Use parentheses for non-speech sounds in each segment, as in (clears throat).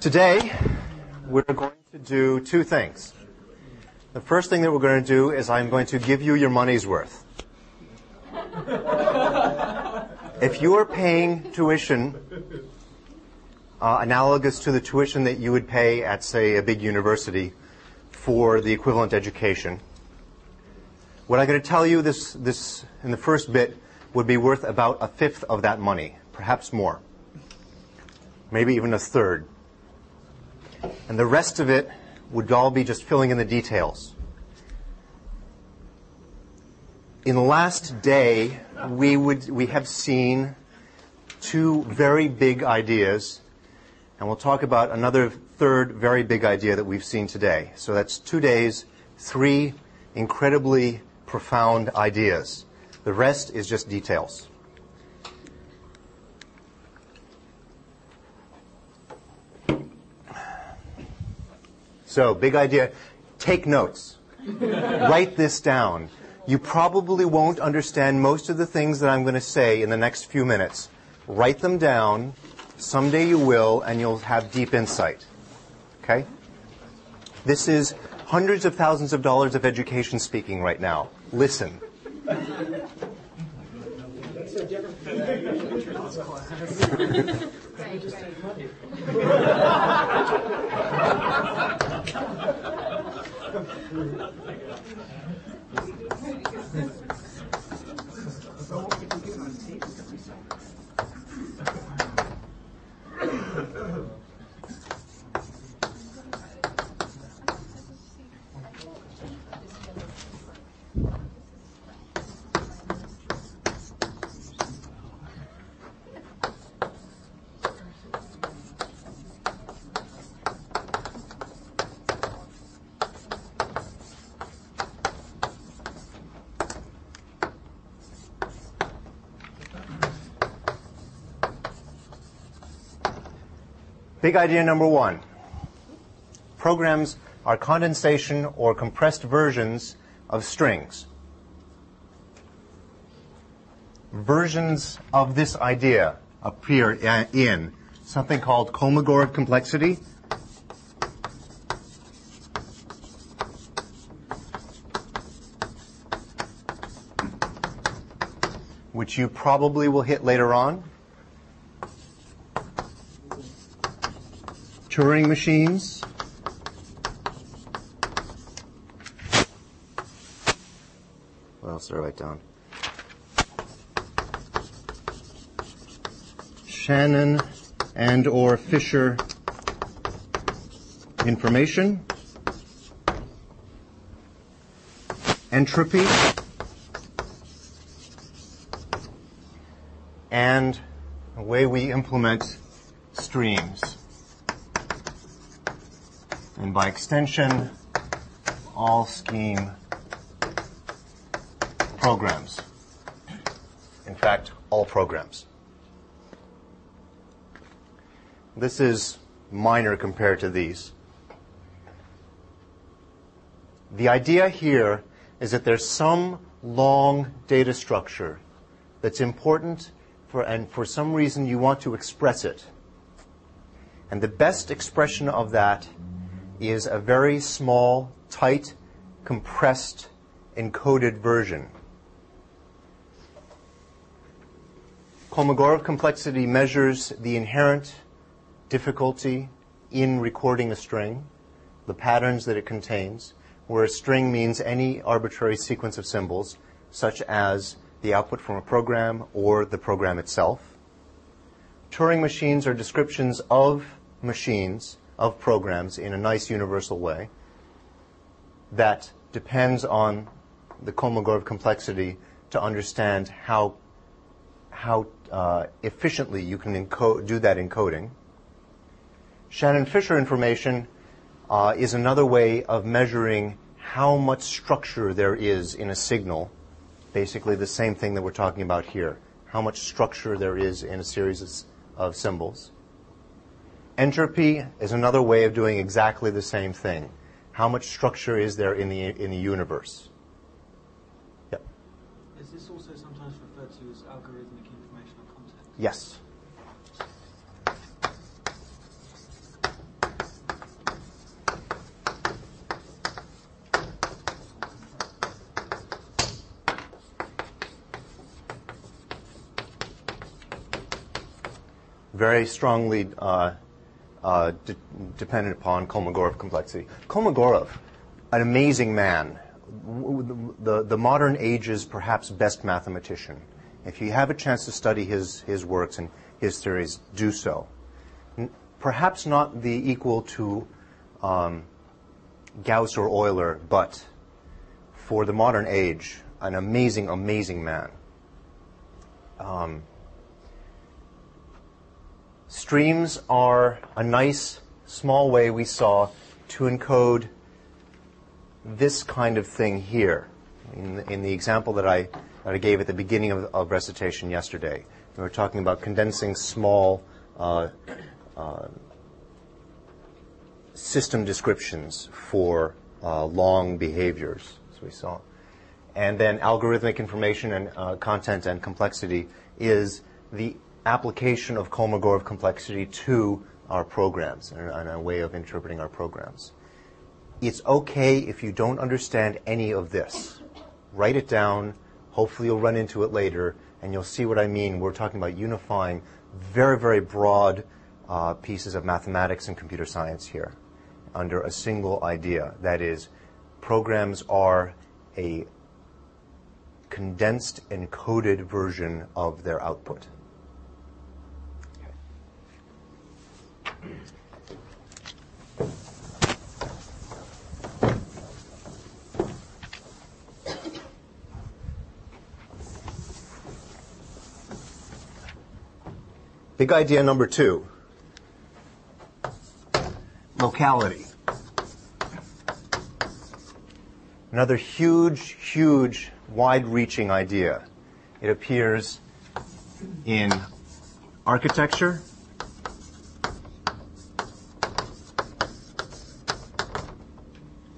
Today, we're going to do two things. The first thing that we're going to do is I'm going to give you your money's worth. if you are paying tuition uh, analogous to the tuition that you would pay at, say, a big university for the equivalent education, what I'm going to tell you this, this in the first bit would be worth about a fifth of that money, perhaps more, maybe even a third. And the rest of it would all be just filling in the details. In the last day, we, would, we have seen two very big ideas, and we'll talk about another third very big idea that we've seen today. So that's two days, three incredibly profound ideas. The rest is just details. So, big idea. Take notes. Write this down. You probably won't understand most of the things that I'm going to say in the next few minutes. Write them down. Someday you will, and you'll have deep insight. Okay? This is hundreds of thousands of dollars of education speaking right now. Listen. (laughs) (laughs) Just money. Big idea number one. Programs are condensation or compressed versions of strings. Versions of this idea appear in something called Kolmogorov complexity. Which you probably will hit later on. Turing machines. What else did I write down? Shannon and or Fisher information. Entropy. And the way we implement streams and by extension, all scheme programs. In fact, all programs. This is minor compared to these. The idea here is that there's some long data structure that's important for, and for some reason you want to express it. And the best expression of that is a very small, tight, compressed, encoded version. Kolmogorov complexity measures the inherent difficulty in recording a string, the patterns that it contains, where a string means any arbitrary sequence of symbols, such as the output from a program or the program itself. Turing machines are descriptions of machines of programs in a nice universal way that depends on the Kolmogorov complexity to understand how, how uh, efficiently you can encode, do that encoding. Shannon-Fisher information uh, is another way of measuring how much structure there is in a signal, basically the same thing that we're talking about here, how much structure there is in a series of, of symbols. Entropy is another way of doing exactly the same thing. How much structure is there in the, in the universe? Yep. Is this also sometimes referred to as algorithmic informational content? Yes. Very strongly uh, uh, de- dependent upon Kolmogorov complexity. Kolmogorov, an amazing man, the, the modern age's perhaps best mathematician. If you have a chance to study his, his works and his theories, do so. N- perhaps not the equal to um, Gauss or Euler, but for the modern age, an amazing, amazing man. Um, streams are a nice, small way we saw to encode this kind of thing here. In the, in the example that I, that I gave at the beginning of, of recitation yesterday, we were talking about condensing small uh, uh, system descriptions for uh, long behaviors, as we saw. And then algorithmic information and uh, content and complexity is the application of Kolmogorov complexity to our programs and, a way of interpreting our programs. It's okay if you don't understand any of this. Write it down. Hopefully you'll run into it later and you'll see what I mean. We're talking about unifying very, very broad uh, pieces of mathematics and computer science here under a single idea. That is, programs are a condensed, encoded version of their output. Big idea number two locality. Another huge, huge, wide reaching idea. It appears in architecture.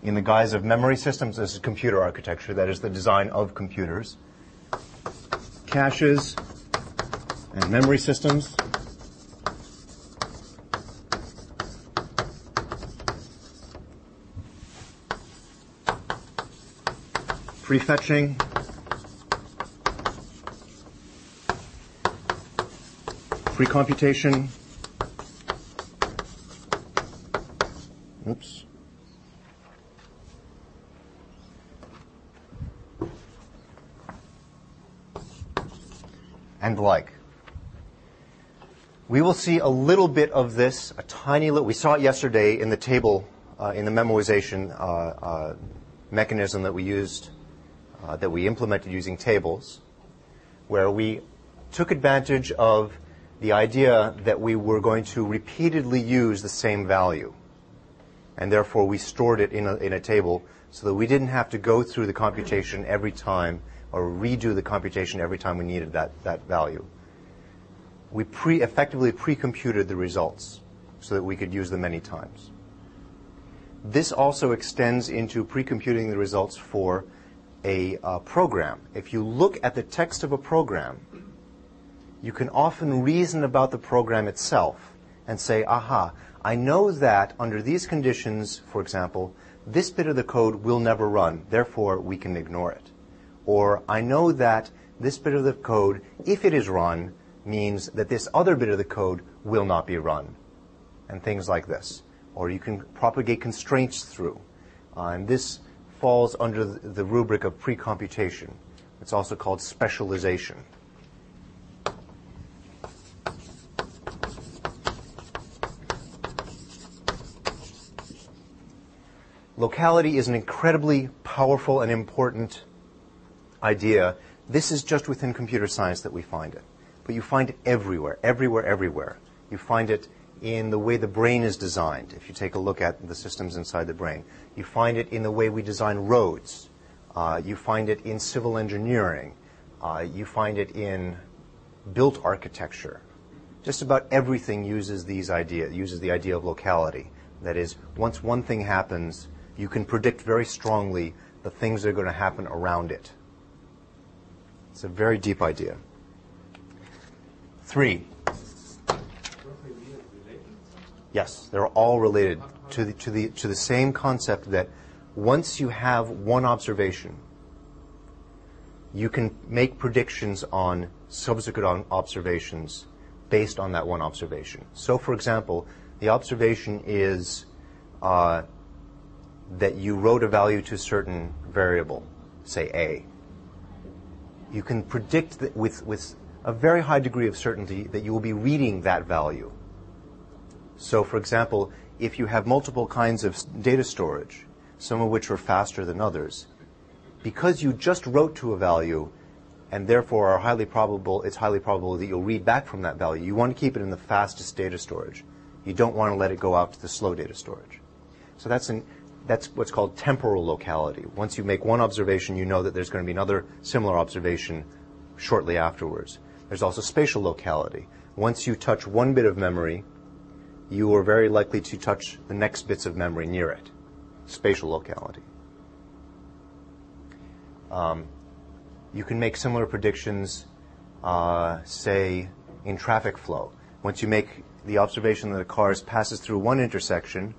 In the guise of memory systems, this is computer architecture, that is the design of computers. Caches and memory systems. Prefetching. Pre-computation. Oops. And like. We will see a little bit of this, a tiny little, we saw it yesterday in the table, uh, in the memoization uh, uh, mechanism that we used uh, that we implemented using tables, where we took advantage of the idea that we were going to repeatedly use the same value. And therefore, we stored it in a, in a table so that we didn't have to go through the computation every time or redo the computation every time we needed that, that value. We pre, effectively pre-computed the results so that we could use them many times. This also extends into pre-computing the results for a uh, program, if you look at the text of a program, you can often reason about the program itself and say, aha, I know that under these conditions, for example, this bit of the code will never run, therefore we can ignore it. Or I know that this bit of the code, if it is run, means that this other bit of the code will not be run. And things like this. Or you can propagate constraints through. Uh, and this falls under the rubric of precomputation. It's also called specialization. Locality is an incredibly powerful and important idea. This is just within computer science that we find it. But you find it everywhere, everywhere, everywhere. You find it in the way the brain is designed. If you take a look at the systems inside the brain, you find it in the way we design roads. Uh, you find it in civil engineering. Uh, you find it in built architecture. Just about everything uses these idea uses the idea of locality. That is, once one thing happens, you can predict very strongly the things that are going to happen around it. It's a very deep idea. Three, Yes, they're all related to the, to the, to the same concept that once you have one observation, you can make predictions on subsequent observations based on that one observation. So, for example, the observation is uh, that you wrote a value to a certain variable, say A. You can predict that with, with a very high degree of certainty that you will be reading that value. So, for example, if you have multiple kinds of data storage, some of which are faster than others, because you just wrote to a value and therefore are highly probable, it's highly probable that you'll read back from that value. You want to keep it in the fastest data storage. You don't want to let it go out to the slow data storage. So that's an, that's what's called temporal locality. Once you make one observation, you know that there's going to be another similar observation shortly afterwards. There's also spatial locality. Once you touch one bit of memory, you are very likely to touch the next bits of memory near it. Spatial locality. Um, you can make similar predictions, uh, say, in traffic flow. Once you make the observation that a car passes through one intersection,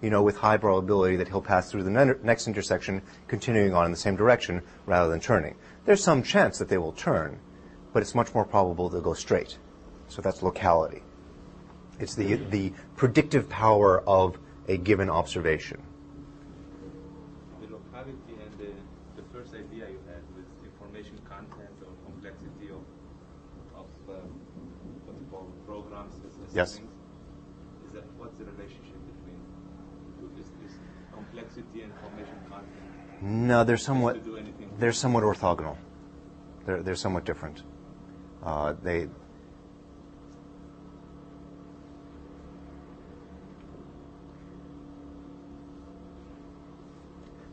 you know with high probability that he'll pass through the next intersection, continuing on in the same direction rather than turning. There's some chance that they will turn, but it's much more probable they'll go straight. So that's locality. It's the, the predictive power of a given observation. The locality and the, the first idea you had with information content or complexity of, of uh, what you call programs as, as yes. things, is that what's the relationship between is, is complexity and information content? No, they're somewhat they're somewhat orthogonal. They're they're somewhat different. Uh, they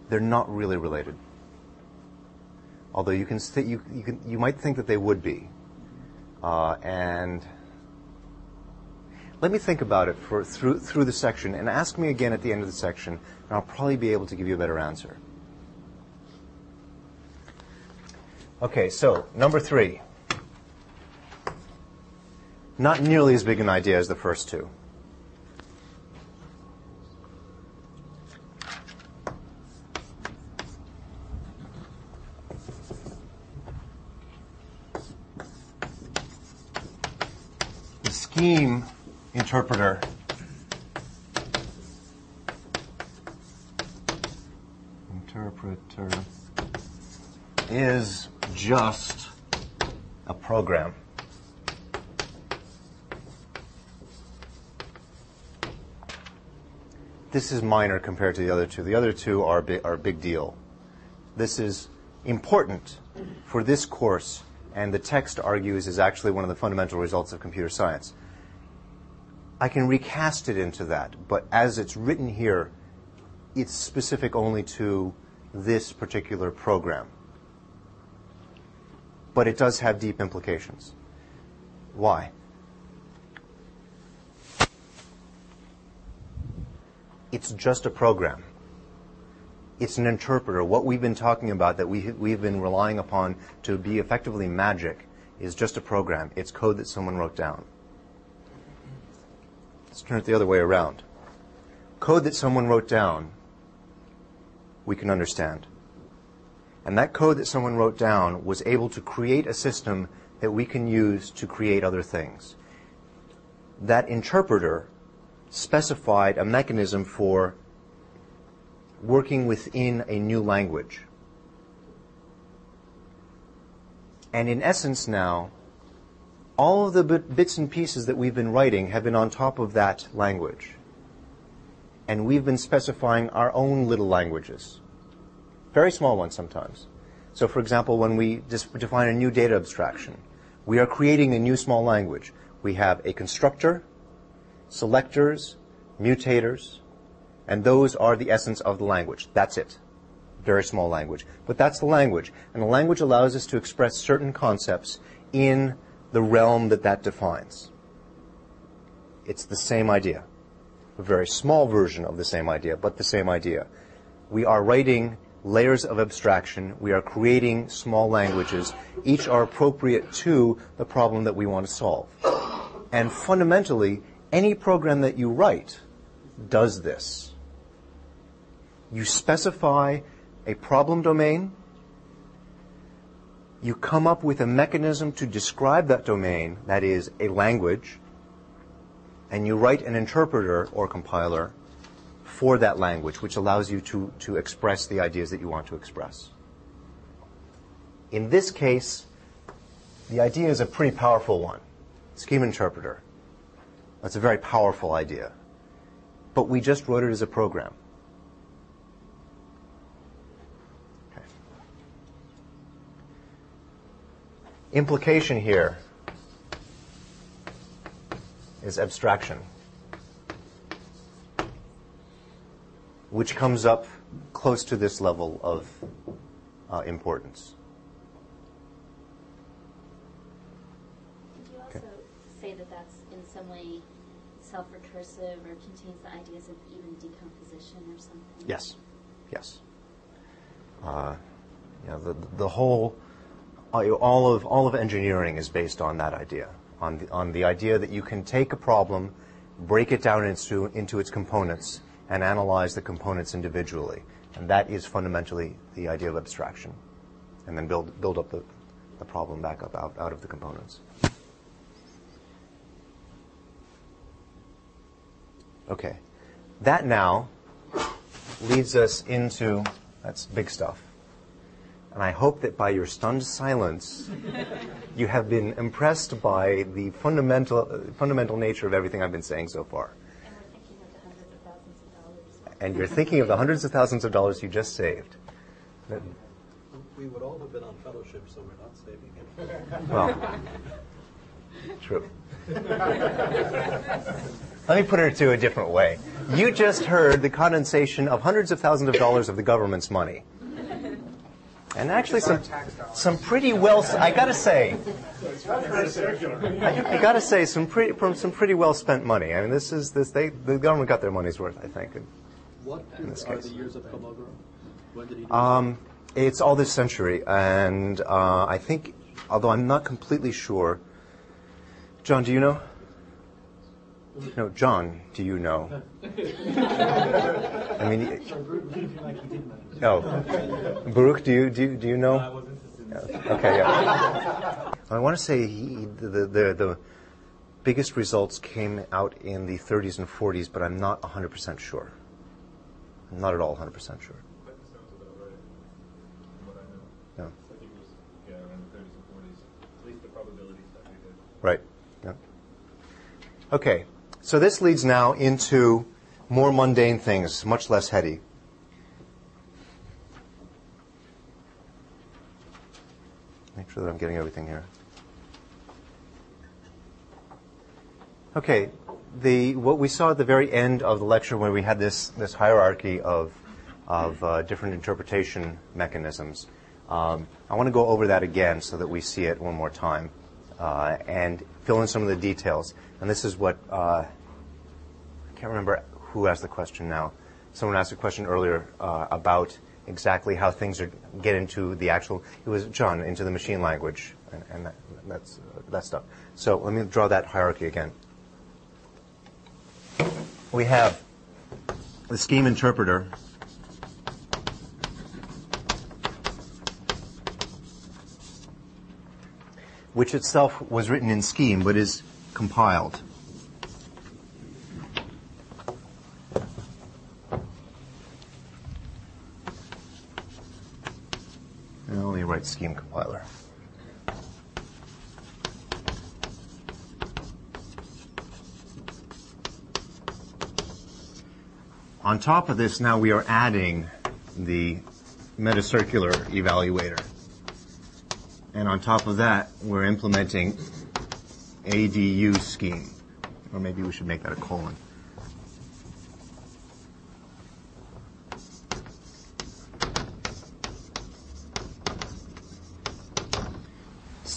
they're not really related. Although you can, st- you, you, can, you might think that they would be. Uh, and let me think about it for, through, through the section and ask me again at the end of the section, and I'll probably be able to give you a better answer. Okay, so number three. Not nearly as big an idea as the first two. Scheme interpreter interpreter is just a program. This is minor compared to the other two. The other two are, bi- are a big deal. This is important for this course, and the text argues is actually one of the fundamental results of computer science. I can recast it into that, but as it's written here, it's specific only to this particular program. But it does have deep implications. Why? It's just a program. It's an interpreter. What we've been talking about that we, we've been relying upon to be effectively magic is just a program. It's code that someone wrote down. Let's turn it the other way around. Code that someone wrote down, we can understand. And that code that someone wrote down was able to create a system that we can use to create other things. That interpreter specified a mechanism for working within a new language. And in essence now, all of the bits and pieces that we've been writing have been on top of that language. And we've been specifying our own little languages. Very small ones sometimes. So for example, when we define a new data abstraction, we are creating a new small language. We have a constructor, selectors, mutators, and those are the essence of the language. That's it. Very small language. But that's the language. And the language allows us to express certain concepts in the realm that that defines. It's the same idea. A very small version of the same idea, but the same idea. We are writing layers of abstraction. We are creating small languages. Each are appropriate to the problem that we want to solve. And fundamentally, any program that you write does this. You specify a problem domain you come up with a mechanism to describe that domain, that is, a language, and you write an interpreter or compiler for that language, which allows you to, to express the ideas that you want to express. In this case, the idea is a pretty powerful one scheme interpreter. That's a very powerful idea. But we just wrote it as a program. Implication here is abstraction, which comes up close to this level of uh, importance. Did you also say that that's in some way self-recursive or contains the ideas of even decomposition or something? Yes, yes. Uh, yeah, the the whole all of all of engineering is based on that idea, on the on the idea that you can take a problem, break it down into into its components, and analyze the components individually, and that is fundamentally the idea of abstraction, and then build build up the, the problem back up out, out of the components. Okay. That now leads us into that's big stuff. And I hope that by your stunned silence, (laughs) you have been impressed by the fundamental, uh, fundamental nature of everything I've been saying so far. And thinking of the hundreds of thousands of dollars. And you're thinking of the hundreds of thousands of dollars you just saved. That- We would all have been on fellowship, so we're not saving it. Well, true. Let me put it to a different way. You just heard the condensation of hundreds of thousands of dollars of the government's money. And actually, some, some pretty well, I gotta say, I, I gotta say, some pretty, from some pretty well spent money. I mean, this is, this, they, the government got their money's worth, I think. What In this are case. the years of Kolmogorov? When did he Um, it's all this century, and uh, I think, although I'm not completely sure. John, do you know? No, John, do you know? (laughs) I mean, oh, Baruch, do you do you, do you know? I was interested in Okay, yeah. I want to say he, the, the the biggest results came out in the 30s and 40s, but I'm not 100% sure. I'm not at all 100% sure. That sounds about right, from what I know. No. I think it was, yeah, around the thirties and forties, at least the probabilities that we did. Right. Yeah. Okay. So this leads now into more mundane things, much less heady. Make sure that I'm getting everything here. Okay. The, what we saw at the very end of the lecture when we had this, this hierarchy of, of uh, different interpretation mechanisms, um, I want to go over that again so that we see it one more time uh, and fill in some of the details. And this is what uh, I can't remember who asked the question now. Someone asked a question earlier uh, about exactly how things are, get into the actual. It was John into the machine language and, and that, that's that stuff. So let me draw that hierarchy again. We have the scheme interpreter. which itself was written in Scheme but is compiled. I'll write Scheme compiler. On top of this, now we are adding the metacircular evaluator. And on top of that, we're implementing ADU scheme. Or maybe we should make that a colon.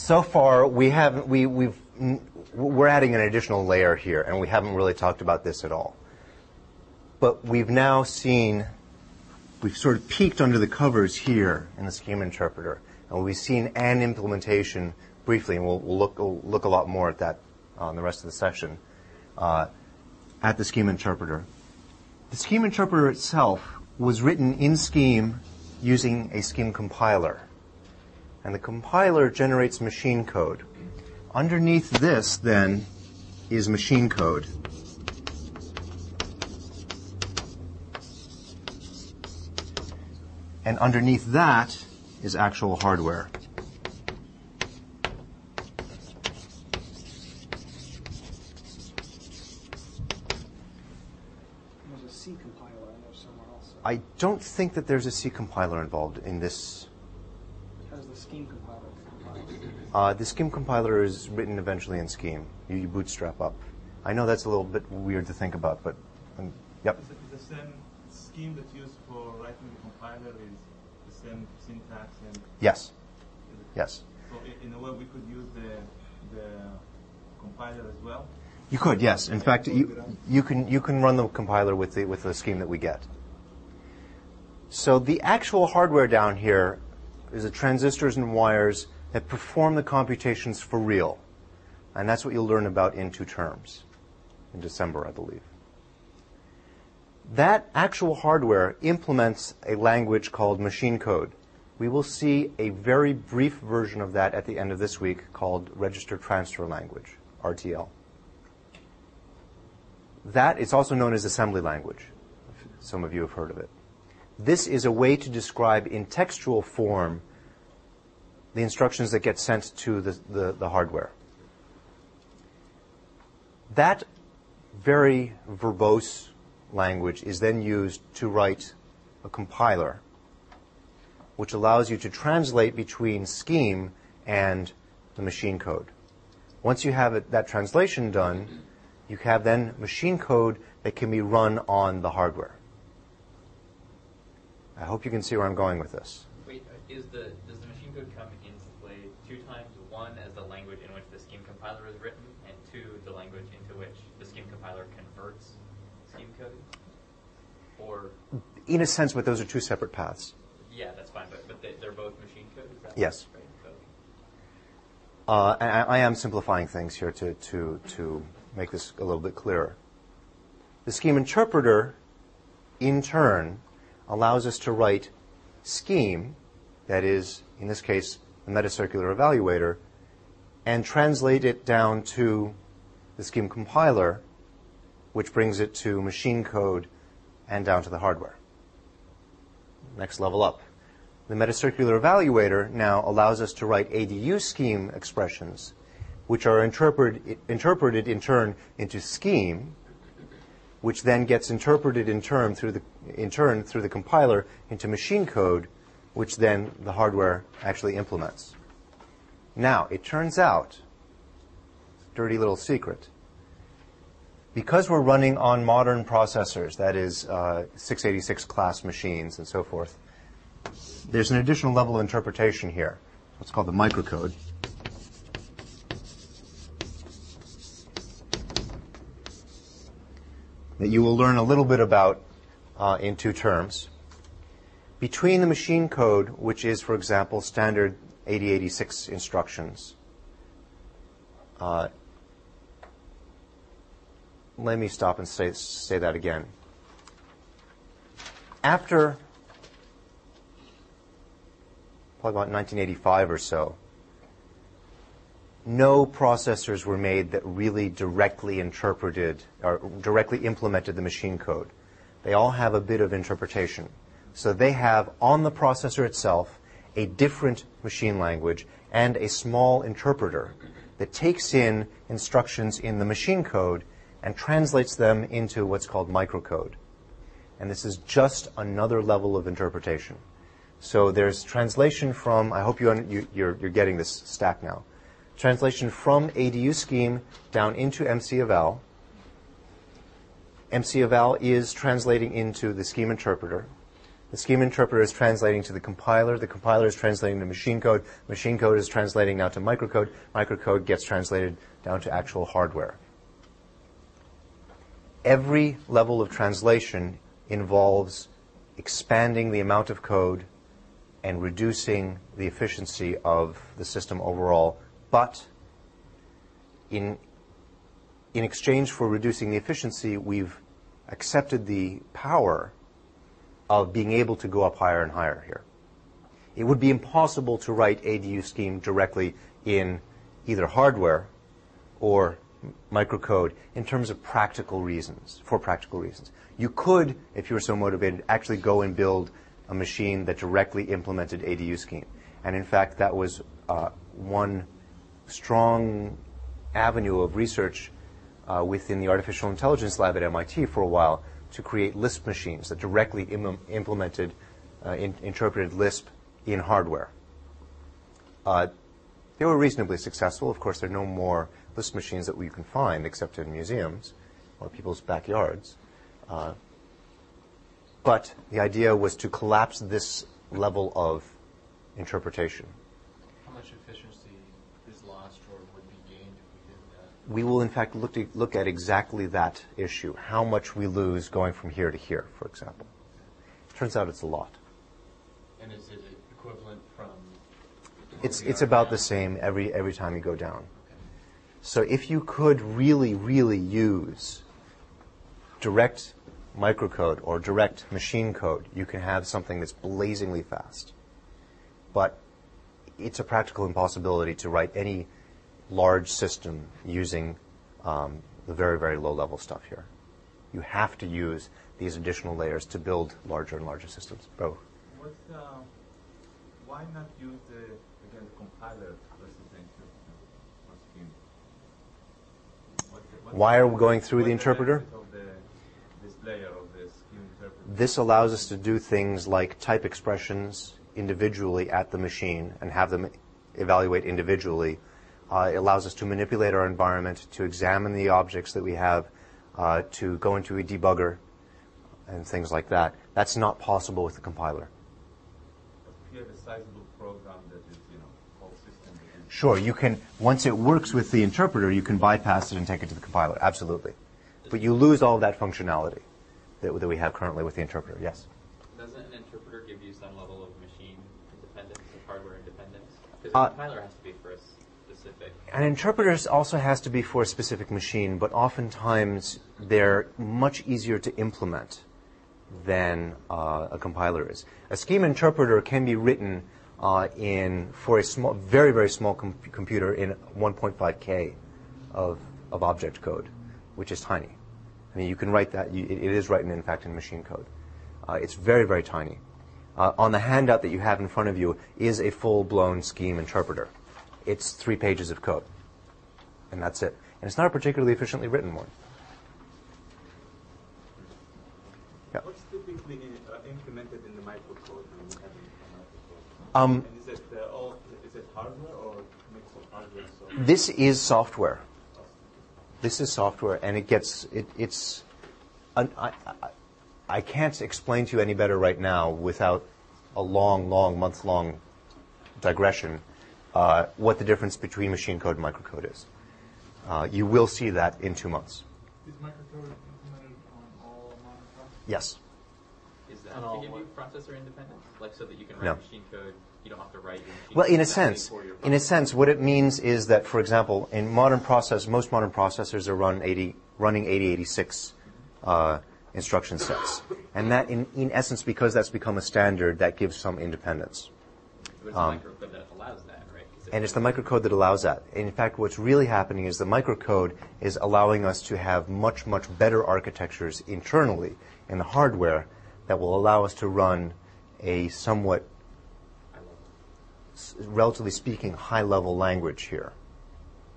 So far, we haven't, we, we've, we're adding an additional layer here, and we haven't really talked about this at all. But we've now seen we've sort of peeked under the covers here in the scheme interpreter, and we've seen an implementation briefly, and we'll, we'll look we'll look a lot more at that on the rest of the session uh, at the scheme interpreter. The scheme interpreter itself was written in Scheme using a Scheme compiler, And the compiler generates machine code. Underneath this, then, is machine code. And underneath that is actual hardware. There's a C compiler in there somewhere also. I don't think that there's a C compiler involved in this. How does the scheme compiler compile? Uh, the Scheme compiler is written eventually in Scheme. You, you bootstrap up. I know that's a little bit weird to think about, but um, yep. Is it the same scheme that's used for writing the compiler is the same syntax and Yes. Yes. so in a way we could use the the compiler as well. You could, yes. In fact, you, you can you can run the compiler with the with the scheme that we get. So the actual hardware down here is the transistors and wires that perform the computations for real, and that's what you'll learn about in two terms, in December, I believe. That actual hardware implements a language called machine code. We will see a very brief version of that at the end of this week called Register Transfer Language, RTL. That is also known as assembly language. Some of you have heard of it. This is a way to describe in textual form the instructions that get sent to the, the, the hardware. That very verbose language is then used to write a compiler, which allows you to translate between scheme and the machine code. Once you have it, that translation done, you have then machine code that can be run on the hardware. I hope you can see where I'm going with this. Wait, uh, is the does the machine code come into play two times? One as the language in which the scheme compiler is written, and two the language into which the scheme compiler converts scheme code. Or In a sense, but those are two separate paths. yeah, that's fine, but but they, they're both machine code. Is that Yes. Right. Uh, and I, I am simplifying things here to, to, to make this a little bit clearer. The scheme interpreter, in turn, allows us to write scheme, that is, in this case, the metacircular evaluator, and translate it down to the scheme compiler, which brings it to machine code and down to the hardware. Next level up. The metacircular evaluator now allows us to write ADU scheme expressions, which are interpreted, interpreted in turn into scheme, which then gets interpreted in turn through the in turn through the compiler into machine code, which then the hardware actually implements. Now, it turns out, dirty little secret, because we're running on modern processors, that is uh, 686 class machines and so forth, there's an additional level of interpretation here, what's called the microcode. That you will learn a little bit about uh, in two terms. Between the machine code, which is, for example, standard 8086 instructions, uh, let me stop and say, say that again. After probably about 1985 or so, no processors were made that really directly interpreted or directly implemented the machine code. They all have a bit of interpretation. So they have on the processor itself a different machine language and a small interpreter that takes in instructions in the machine code and translates them into what's called microcode. And this is just another level of interpretation. So there's translation from, I hope you, you're, you're getting this stack now. Translation from ADU scheme down into MCeval. MCeval is translating into the scheme interpreter. The scheme interpreter is translating to the compiler. The compiler is translating to machine code. Machine code is translating now to microcode. Microcode gets translated down to actual hardware. Every level of translation involves expanding the amount of code and reducing the efficiency of the system overall. But in, in exchange for reducing the efficiency, we've accepted the power of being able to go up higher and higher here. It would be impossible to write ADU scheme directly in either hardware or microcode in terms of practical reasons, for practical reasons. You could, if you were so motivated, actually go and build a machine that directly implemented ADU scheme. And in fact, that was uh, one strong avenue of research uh, within the artificial intelligence lab at MIT for a while to create Lisp machines that directly Im- implemented, uh, in- interpreted Lisp in hardware. Uh, they were reasonably successful. Of course, there are no more Lisp machines that you can find except in museums or people's backyards. Uh, but the idea was to collapse this level of interpretation. How much efficiency is lost or would be gained if we did that? We will, in fact, look, to, look at exactly that issue how much we lose going from here to here, for example. Turns out it's a lot. And is it equivalent from? It's, it's about now? the same every, every time you go down. Okay. So if you could really, really use direct microcode or direct machine code, you can have something that's blazingly fast. But it's a practical impossibility to write any large system using um, the very, very low level stuff here. You have to use these additional layers to build larger and larger systems. Bro. What's, uh, why not use the, again, the compiler versus the interpreter or scheme? What's the- what's Why are we going through the interpreter? the, this layer of the scheme interpreter. This allows us to do things like type expressions individually at the machine and have them evaluate individually. Uh, it allows us to manipulate our environment, to examine the objects that we have, uh, to go into a debugger, and things like that. That's not possible with the compiler. If you have a sizable program that is, you know, whole system Sure, you can, once it works with the interpreter, you can bypass it and take it to the compiler, absolutely. But you lose all of that functionality that, that we have currently with the interpreter, yes. Doesn't an interpreter give you some level of machine independence, of hardware independence? Because Uh, compiler has to be for a specific. An interpreter also has to be for a specific machine, but oftentimes they're much easier to implement than uh, a compiler is. A scheme interpreter can be written uh, in for a small, very very small com- computer in 1.5k of of object code, which is tiny. I mean, you can write that. You, it, it is written, in fact, in machine code. Uh, it's very very tiny. Uh, on the handout that you have in front of you is a full-blown scheme interpreter. It's three pages of code, and that's it. And it's not a particularly efficiently written one. Yeah. What's typically uh, implemented in the microcode when you have microcode? Um, and is it uh, all is it hardware or mix of hardware software? This is software. This is software, and it gets it, it's. I, I, I can't explain to you any better right now without a long, long, month-long digression uh, what the difference between machine code and microcode is. Uh, you will see that in two months. Is microcode implemented on all modern processors? Yes. Is that to give you processor independence? Like so that you can write No. machine code, you don't have to write your machine Well, code in a sense, in a sense, what it means is that, for example, in modern process, most modern processors are run 80, running 8086 uh, instruction sets, and that, in, in essence, because that's become a standard, that gives some independence. But it's um, a microcode that allows that, right? 'Cause And it's the microcode that allows that. In fact, what's really happening is the microcode is allowing us to have much, much better architectures internally in the hardware that will allow us to run a somewhat, I love s- relatively speaking, high-level language here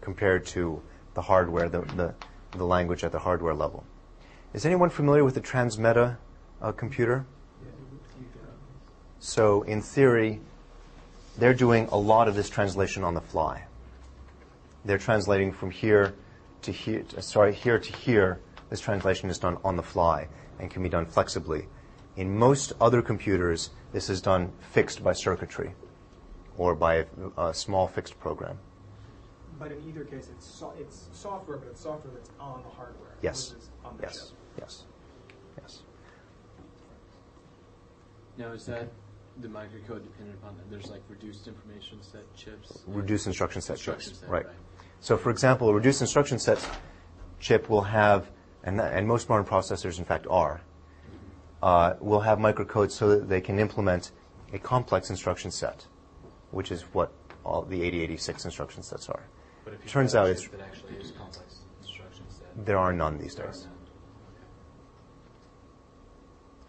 compared to the hardware, the, the, the language at the hardware level. Is anyone familiar with the Transmeta uh, computer? So, in theory, they're doing a lot of this translation on the fly. They're translating from here to here, sorry, here to here. This translation is done on the fly and can be done flexibly. In most other computers, this is done fixed by circuitry or by a, a small fixed program. But in either case, it's so, it's software, but it's software that's on the hardware. Yes. on the Yes. chip. Yes. Yes. Now, is that the microcode dependent upon that? There's like reduced information set chips? Reduced instruction set Instruction chips. set, right. right. So, for example, a reduced instruction set chip will have, and, and most modern processors, in fact, are, uh, will have microcodes so that they can implement a complex instruction set, which is what all the 8086 instruction sets are. But if you Turns have out a it's that actually is complex instruction set. there are none these days.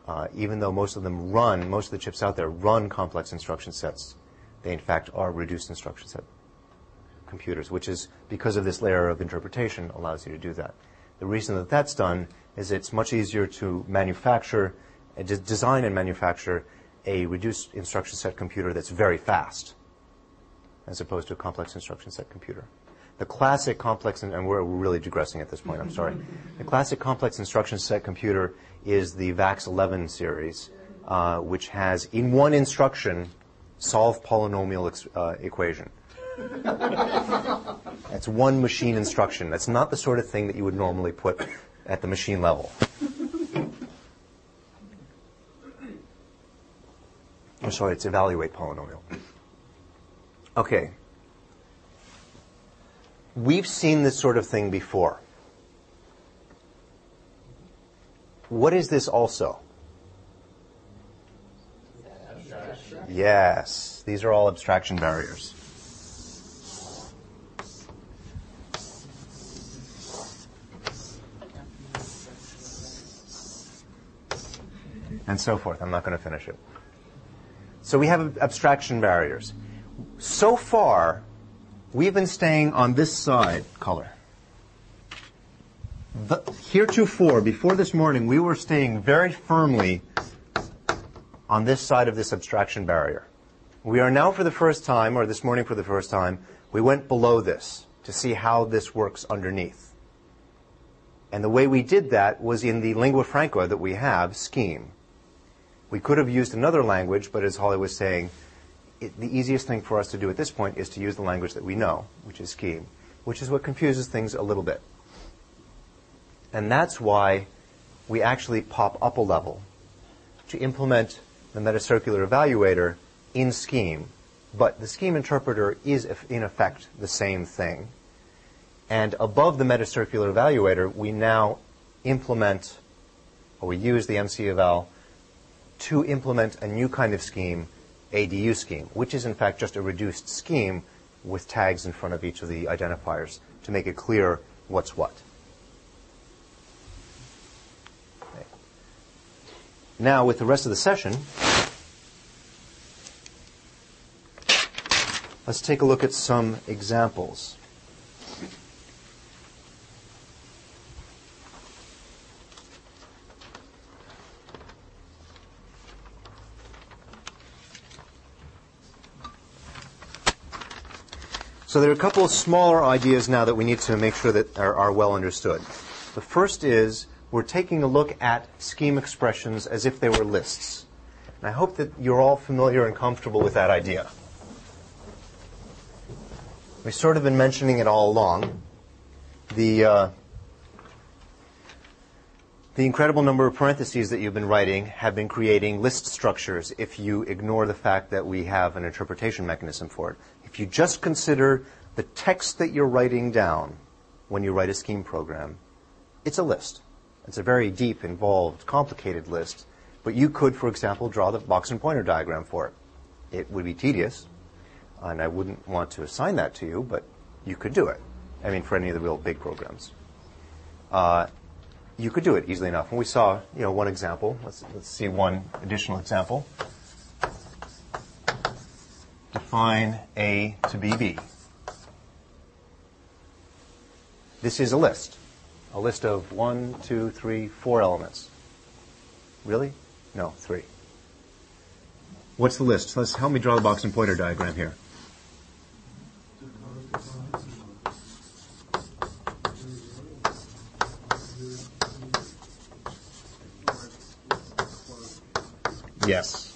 Uh, even though most of them run, most of the chips out there run complex instruction sets, they in fact are reduced instruction set computers, which is because of this layer of interpretation allows you to do that. The reason that that's done is it's much easier to manufacture, uh, de- design and manufacture a reduced instruction set computer that's very fast, as opposed to a complex instruction set computer. The classic complex, and we're really digressing at this point, I'm sorry. (laughs) The classic complex instruction set computer is the VAX 11 series, uh, which has, in one instruction, solve polynomial ex- uh, equation. (laughs) That's one machine instruction. That's not the sort of thing that you would normally put at the machine level. I'm sorry, it's evaluate polynomial. Okay. We've seen this sort of thing before. What is this also? Yes, these are all abstraction barriers. And so forth. I'm not going to finish it. So we have abstraction barriers. So far, we've been staying on this side color. The, heretofore, before this morning, we were staying very firmly on this side of this abstraction barrier. We are now, for the first time, or this morning for the first time, we went below this to see how this works underneath. And the way we did that was in the lingua franca that we have, scheme. We could have used another language, but as Holly was saying, it, the easiest thing for us to do at this point is to use the language that we know, which is scheme, which is what confuses things a little bit. And that's why we actually pop up a level to implement the metacircular evaluator in scheme. But the scheme interpreter is, in effect, the same thing. And above the metacircular evaluator, we now implement, or we use the MC eval to implement a new kind of scheme, ADU scheme, which is in fact just a reduced scheme with tags in front of each of the identifiers to make it clear what's what. Now, with the rest of the session, let's take a look at some examples. So there are a couple of smaller ideas now that we need to make sure that are, are, well understood. The first is we're taking a look at scheme expressions as if they were lists. And I hope that you're all familiar and comfortable with that idea. We've sort of been mentioning it all along. The, uh, the incredible number of parentheses that you've been writing have been creating list structures if you ignore the fact that we have an interpretation mechanism for it. If you just consider the text that you're writing down when you write a scheme program, it's a list. It's a very deep, involved, complicated list. But you could, for example, draw the box and pointer diagram for it. It would be tedious, and I wouldn't want to assign that to you, but you could do it. I mean, for any of the real big programs. Uh, you could do it easily enough. And we saw, you know, one example. Let's, let's see one additional example define A to be B. This is a list, a list of one, two, three, four elements. Really? No, three. What's the list? Let's help me draw the box and pointer diagram here. Yes.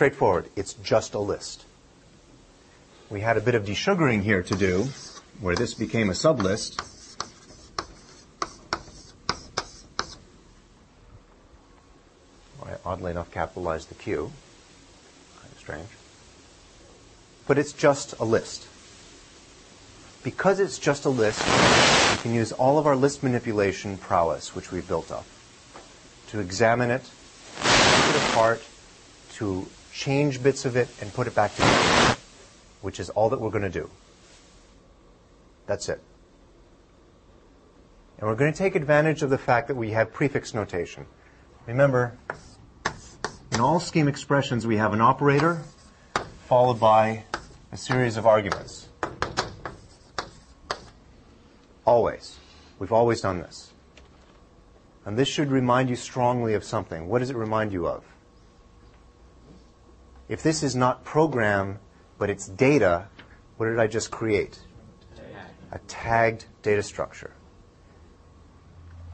Straightforward. It's just a list. We had a bit of desugaring here to do, where this became a sublist. I oddly enough capitalized the Q. Kind of strange. but it's just a list. Because it's just a list, we can use all of our list manipulation prowess, which we've built up, to examine it, to take it apart, to change bits of it, and put it back together, which is all that we're going to do. That's it. And we're going to take advantage of the fact that we have prefix notation. Remember, in all scheme expressions, we have an operator followed by a series of arguments. Always. We've always done this. And this should remind you strongly of something. What does it remind you of? If this is not program, but it's data, what did I just create? A tagged data structure.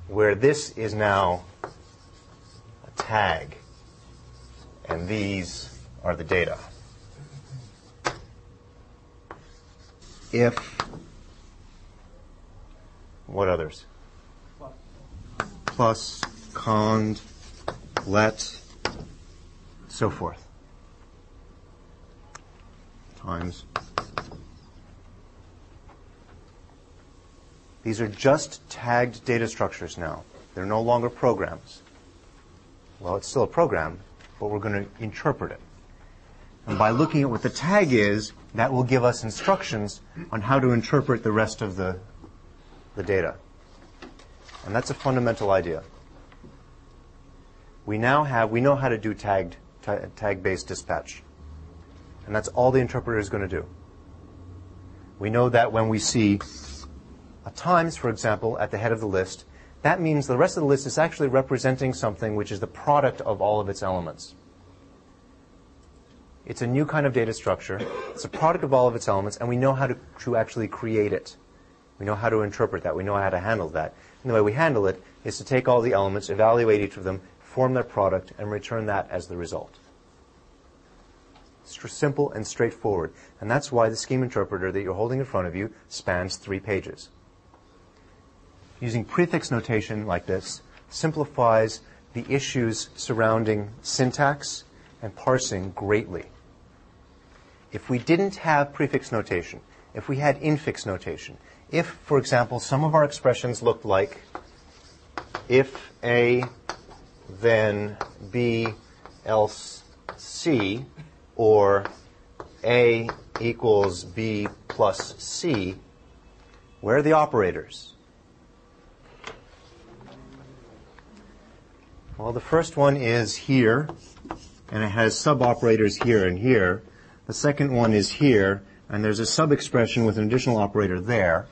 Where this is now a tag, and these are the data. If what others? Plus, cond, let, so forth. Times. These are just tagged data structures now. They're no longer programs. Well, it's still a program, but we're going to interpret it. And by looking at what the tag is, that will give us instructions on how to interpret the rest of the the data. And that's a fundamental idea. We now have, we know how to do tagged, tag-based dispatch. And that's all the interpreter is going to do. We know that when we see a times, for example, at the head of the list, that means the rest of the list is actually representing something which is the product of all of its elements. It's a new kind of data structure. It's a product of all of its elements, and we know how to, to actually create it. We know how to interpret that. We know how to handle that. And the way we handle it is to take all the elements, evaluate each of them, form their product, and return that as the result. Simple and straightforward. And that's why the scheme interpreter that you're holding in front of you spans three pages. Using prefix notation like this simplifies the issues surrounding syntax and parsing greatly. If we didn't have prefix notation, if we had infix notation, if, for example, some of our expressions looked like if A, then B, else C, or A equals B plus C, where are the operators? Well, the first one is here, and it has sub-operators here and here. The second one is here, and there's a sub-expression with an additional operator there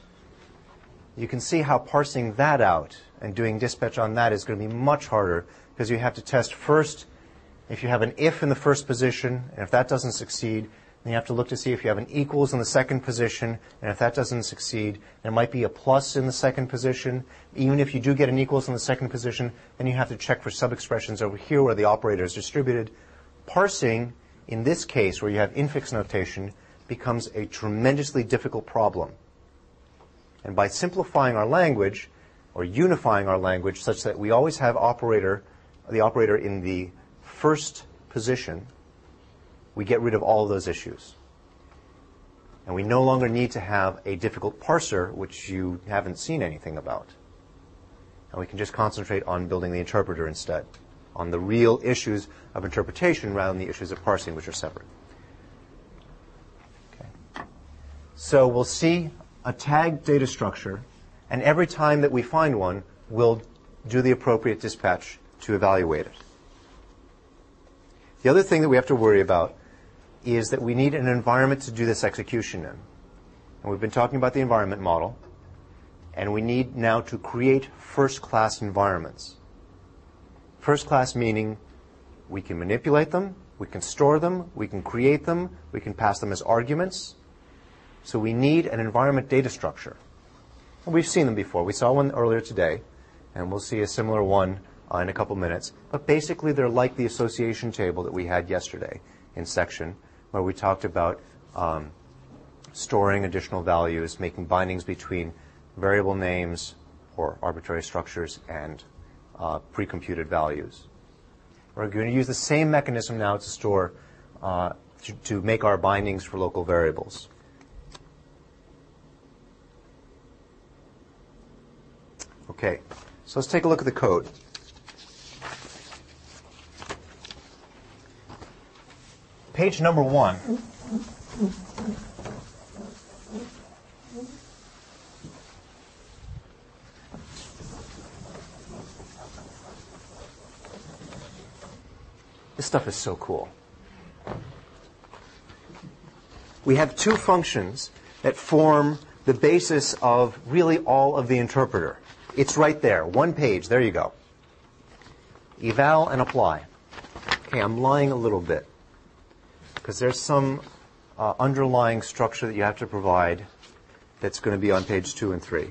you can see how parsing that out and doing dispatch on that is going to be much harder because you have to test first if you have an if in the first position, and if that doesn't succeed, then you have to look to see if you have an equals in the second position, and if that doesn't succeed, there might be a plus in the second position. Even if you do get an equals in the second position, then you have to check for sub-expressions over here where the operator is distributed. Parsing, in this case where you have infix notation, becomes a tremendously difficult problem. And by simplifying our language, or unifying our language such that we always have operator, the operator in the first position, we get rid of all of those issues. And we no longer need to have a difficult parser, which you haven't seen anything about. And we can just concentrate on building the interpreter instead, on the real issues of interpretation rather than the issues of parsing, which are separate. Okay. So we'll see a tagged data structure, and every time that we find one, we'll do the appropriate dispatch to evaluate it. The other thing that we have to worry about is that we need an environment to do this execution in. And we've been talking about the environment model, and we need now to create first class environments. First class meaning we can manipulate them, we can store them, we can create them, we can pass them as arguments, so we need an environment data structure. And we've seen them before. We saw one earlier today, and we'll see a similar one uh, in a couple minutes. But basically, they're like the association table that we had yesterday in section, where we talked about um, storing additional values, making bindings between variable names or arbitrary structures and uh, pre-computed values. We're going to use the same mechanism now to store uh, to, to make our bindings for local variables. Okay, so let's take a look at the code. Page number one. This stuff is so cool. We have two functions that form the basis of really all of the interpreter. It's right there, one page, there you go. Eval and apply. Okay, I'm lying a little bit because there's some uh, underlying structure that you have to provide that's going to be on page two and three.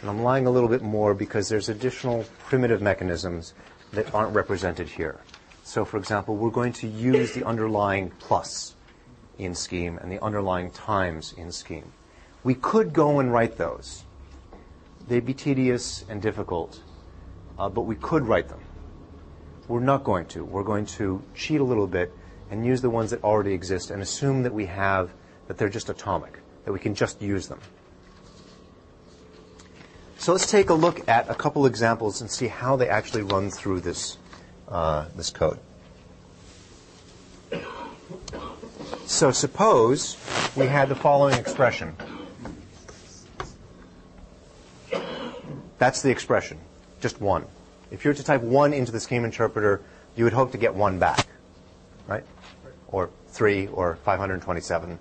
And I'm lying a little bit more because there's additional primitive mechanisms that aren't represented here. So, for example, we're going to use the underlying plus in scheme and the underlying times in scheme. We could go and write those. They'd be tedious and difficult, uh, but we could write them. We're not going to. We're going to cheat a little bit and use the ones that already exist and assume that we have, that they're just atomic, that we can just use them. So let's take a look at a couple examples and see how they actually run through this, uh, this code. So suppose we had the following expression. That's the expression, just one. If you were to type one into the scheme interpreter, you would hope to get one back, right? Or three, or 527,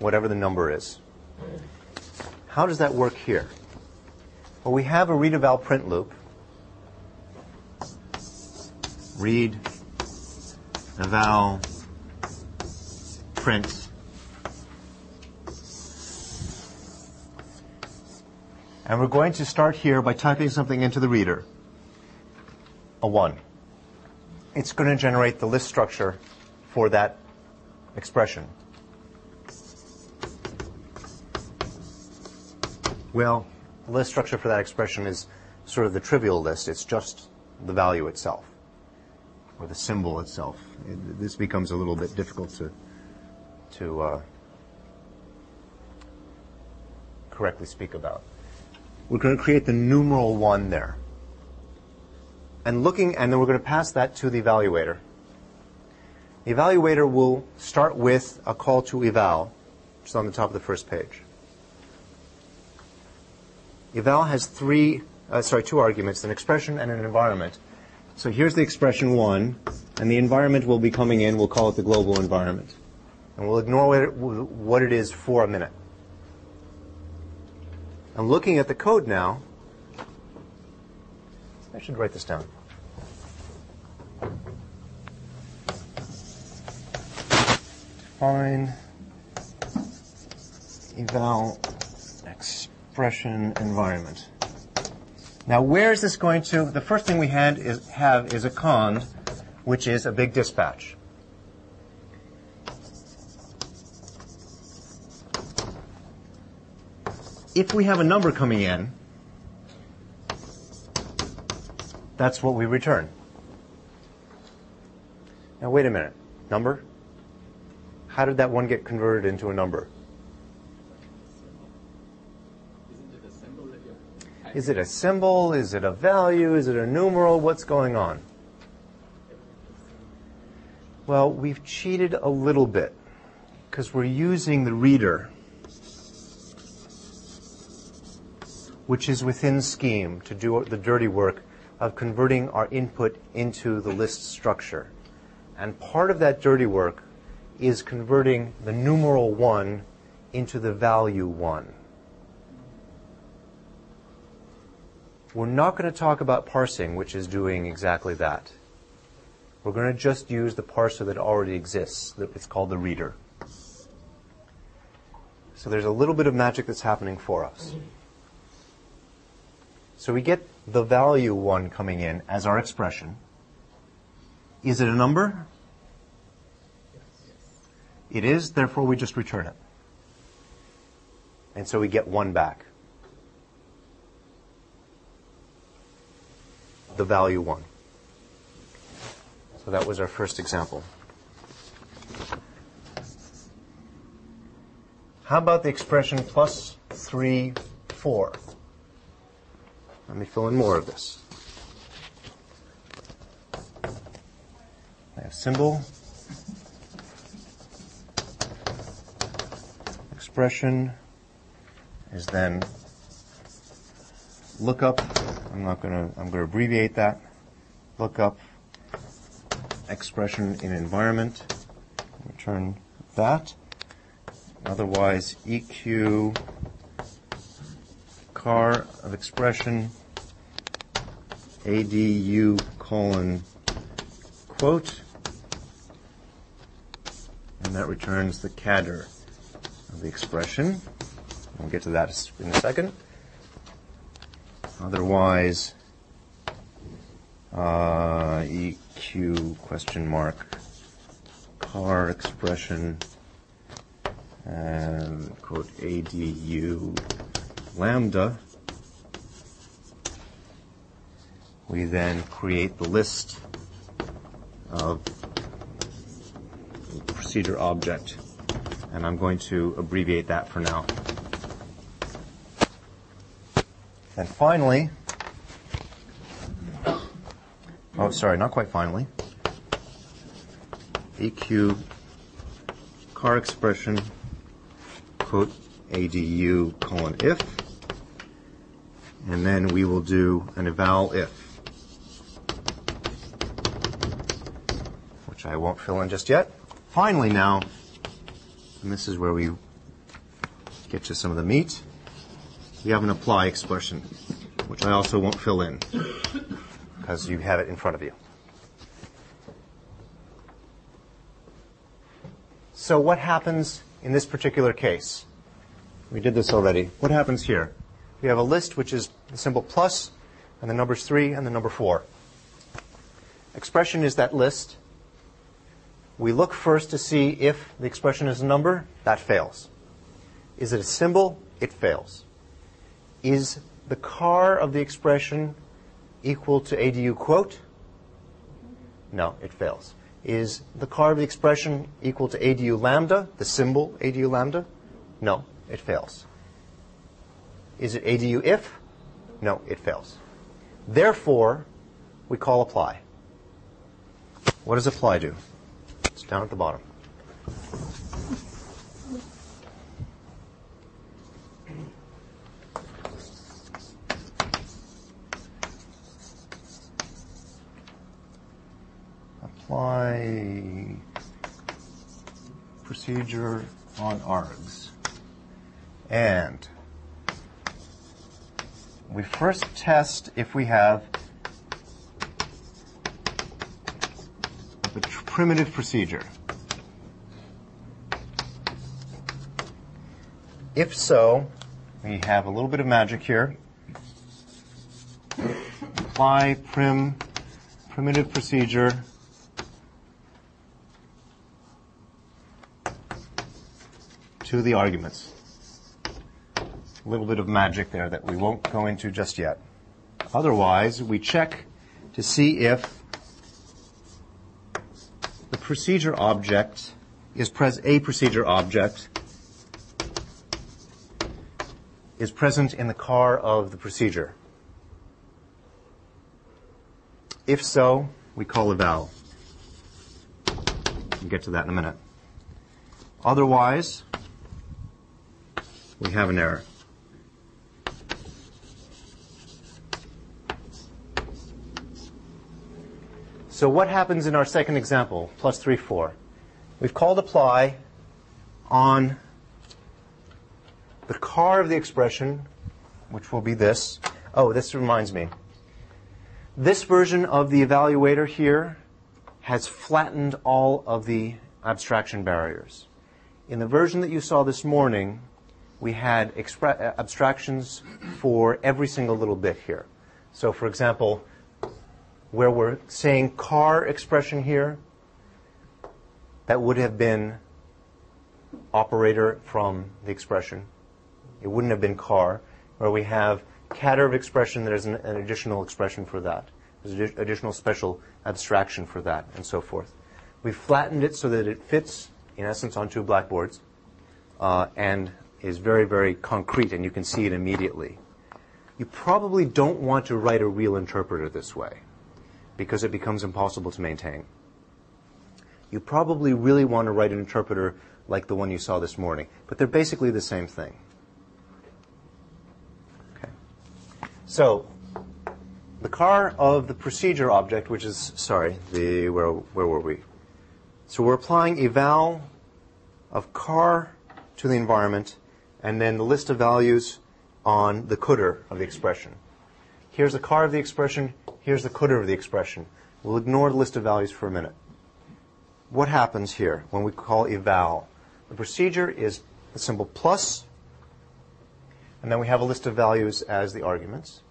whatever the number is. How does that work here? Well, we have a read eval print loop. Read eval print. And we're going to start here by typing something into the reader. A 1. It's going to generate the list structure for that expression. Well, the list structure for that expression is sort of the trivial list. It's just the value itself, or the symbol itself. It, this becomes a little bit difficult to, to uh, correctly speak about. We're going to create the numeral 1 there. And looking, and then we're going to pass that to the evaluator. The evaluator will start with a call to eval, which is on the top of the first page. Eval has three, uh, sorry, two arguments, an expression and an environment. So here's the expression one, and the environment will be coming in, we'll call it the global environment. And we'll ignore what it, what it is for a minute. I'm looking at the code now. I should write this down. Define eval expression environment. Now, where is this going to? The first thing we had is, have is a cond, which is a big dispatch. If we have a number coming in, that's what we return. Now, wait a minute. Number? How did that one get converted into a number? Is it a symbol? Is it a value? Is it a numeral? What's going on? Well, we've cheated a little bit because we're using the reader, which is within Scheme, to do the dirty work of converting our input into the list structure. And part of that dirty work is converting the numeral 1 into the value 1. We're not going to talk about parsing, which is doing exactly that. We're going to just use the parser that already exists. It's called the reader. So there's a little bit of magic that's happening for us. So we get the value 1 coming in as our expression. Is it a number? It is, therefore we just return it. And so we get one back. The value one. So that was our first example. How about the expression plus 3, 4? Let me fill in more of this. I have symbol, expression is then lookup. I'm not going to, I'm going to abbreviate that. Lookup expression in environment. Return that. Otherwise, EQ car of expression ADU colon quote, and that returns the cadr of the expression. We'll get to that in a second. Otherwise, uh, EQ question mark car expression and quote ADU lambda. We then create the list of procedure object, and I'm going to abbreviate that for now. And finally, oh, sorry, not quite finally, EQ car expression quote ADU colon if, and then we will do an eval if, which I won't fill in just yet. Finally now, and this is where we get to some of the meat, we have an apply expression, which I also won't fill in because you have it in front of you. So what happens in this particular case? We did this already. What happens here? We have a list which is the symbol plus and the numbers 3 and the number 4. Expression is that list. We look first to see if the expression is a number. That fails. Is it a symbol? It fails. Is the car of the expression equal to ADU quote? No, it fails. Is the car of the expression equal to ADU lambda, the symbol ADU lambda? No, it fails. Is it ADU if? No, it fails. Therefore, we call apply. What does apply do? It's down at the bottom. Apply procedure on args. And we first test if we have the tr- primitive procedure. If so, we have a little bit of magic here. Apply prim primitive procedure to the arguments. A little bit of magic there that we won't go into just yet. Otherwise, we check to see if procedure object is pres- a procedure object is present in the car of the procedure. If so, we call eval. We'll get to that in a minute. Otherwise, we have an error. So what happens in our second example, plus 3, 4? We've called apply on the car of the expression, which will be this. Oh, this reminds me. This version of the evaluator here has flattened all of the abstraction barriers. In the version that you saw this morning, we had abstractions for every single little bit here. So, for example, where we're saying car expression here, that would have been operator from the expression. It wouldn't have been car. Where we have cadr of expression, there's an, an additional expression for that. There's an additional special abstraction for that, and so forth. We've flattened it so that it fits, in essence, on two blackboards. uh, and is very, very concrete, and you can see it immediately. You probably don't want to write a real interpreter this way because it becomes impossible to maintain. You probably really want to write an interpreter like the one you saw this morning, but they're basically the same thing. Okay. So, the car of the procedure object, which is, sorry, the, where, where were we? So we're applying eval of car to the environment and then the list of values on the cdr of the expression. Here's the car of the expression, here's the cdr of the expression. We'll ignore the list of values for a minute. What happens here when we call eval? The procedure is the symbol plus, and then we have a list of values as the arguments.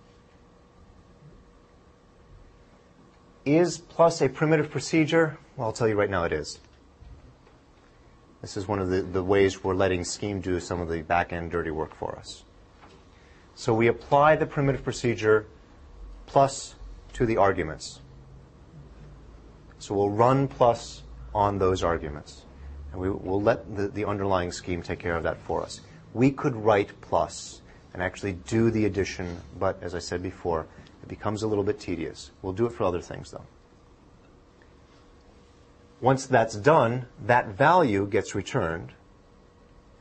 Is plus a primitive procedure? Well, I'll tell you right now it is. This is one of the, the ways we're letting Scheme do some of the back end dirty work for us. So we apply the primitive procedure plus to the arguments. So we'll run plus on those arguments. And we will let the, the underlying scheme take care of that for us. We could write plus and actually do the addition, but as I said before, it becomes a little bit tedious. We'll do it for other things though. Once that's done, that value gets returned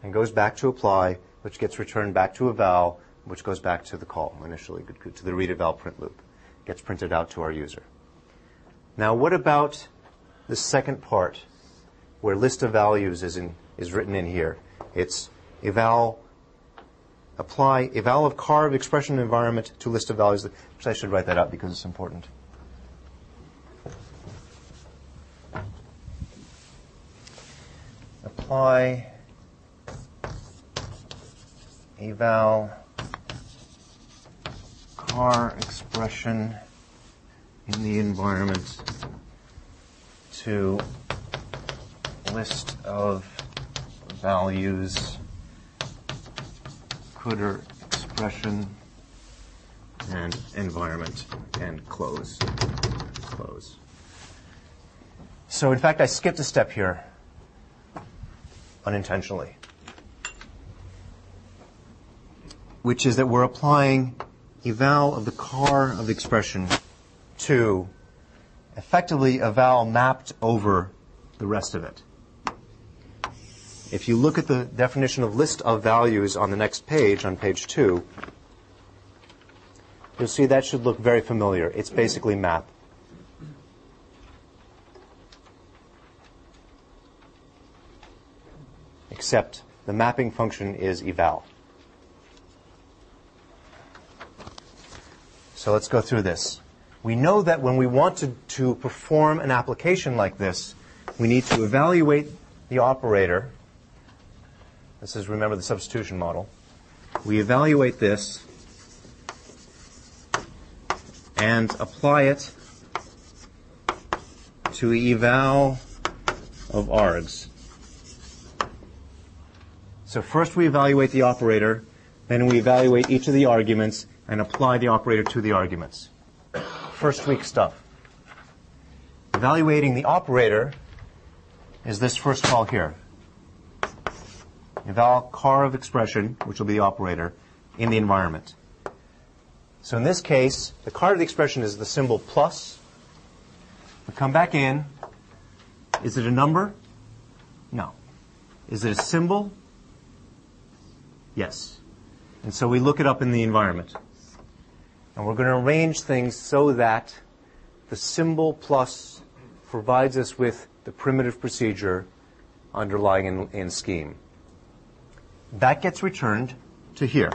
and goes back to apply, which gets returned back to eval, which goes back to the call initially, to the read eval print loop. Gets printed out to our user. Now, what about the second part, where list of values is, in, is written in here? It's eval, apply eval of carved expression environment to list of values. Which I should write that out because it's important. apply eval car expression in the environment to list of values cdr expression and environment and close close. So in fact I skipped a step here unintentionally, which is that we're applying eval of the car of the expression to effectively a eval mapped over the rest of it. If you look at the definition of list of values on the next page, on page two, you'll see that should look very familiar. It's basically map. except the mapping function is eval. So let's go through this. We know that when we want to, to perform an application like this, we need to evaluate the operator. This is, remember, the substitution model. We evaluate this and apply it to eval of args. So first we evaluate the operator, then we evaluate each of the arguments and apply the operator to the arguments. First week stuff. Evaluating the operator is this first call here. Eval car of expression, which will be the operator, in the environment. So in this case, the car of the expression is the symbol plus. We come back in. Is it a number? No. Is it a symbol? Yes. And so we look it up in the environment. And we're going to arrange things so that the symbol plus provides us with the primitive procedure underlying in, in scheme. That gets returned to here.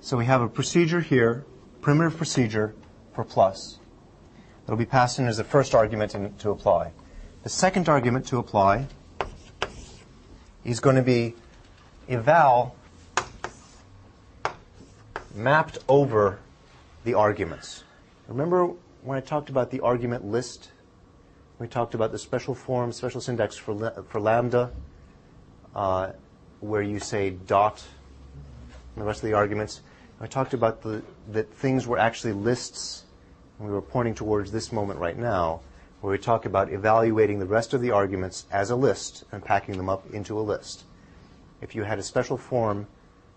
So we have a procedure here, primitive procedure for plus. It'll be passed in as the first argument in, to apply. The second argument to apply is going to be eval mapped over the arguments. Remember when I talked about the argument list? We talked about the special form, special syntax for, for lambda, uh, where you say dot and the rest of the arguments. I talked about the, that things were actually lists, and we were pointing towards this moment right now, where we talk about evaluating the rest of the arguments as a list and packing them up into a list. If you had a special form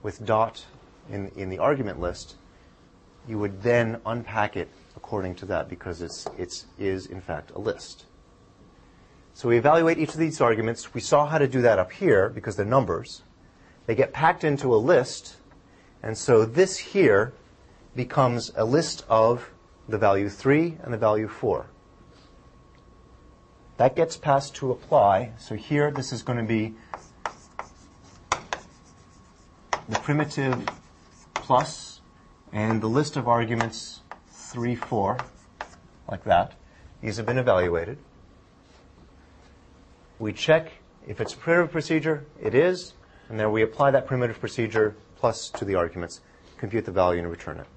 with dot in, in the argument list, you would then unpack it according to that because it's, it's is in fact a list. So we evaluate each of these arguments. We saw how to do that up here because they're numbers. They get packed into a list, and so this here becomes a list of the value 3 and the value 4. That gets passed to apply. So here this is going to be the primitive plus and the list of arguments 3, 4, like that. These have been evaluated. We check if it's a primitive procedure, it is, and then we apply that primitive procedure plus to the arguments, compute the value, and return it.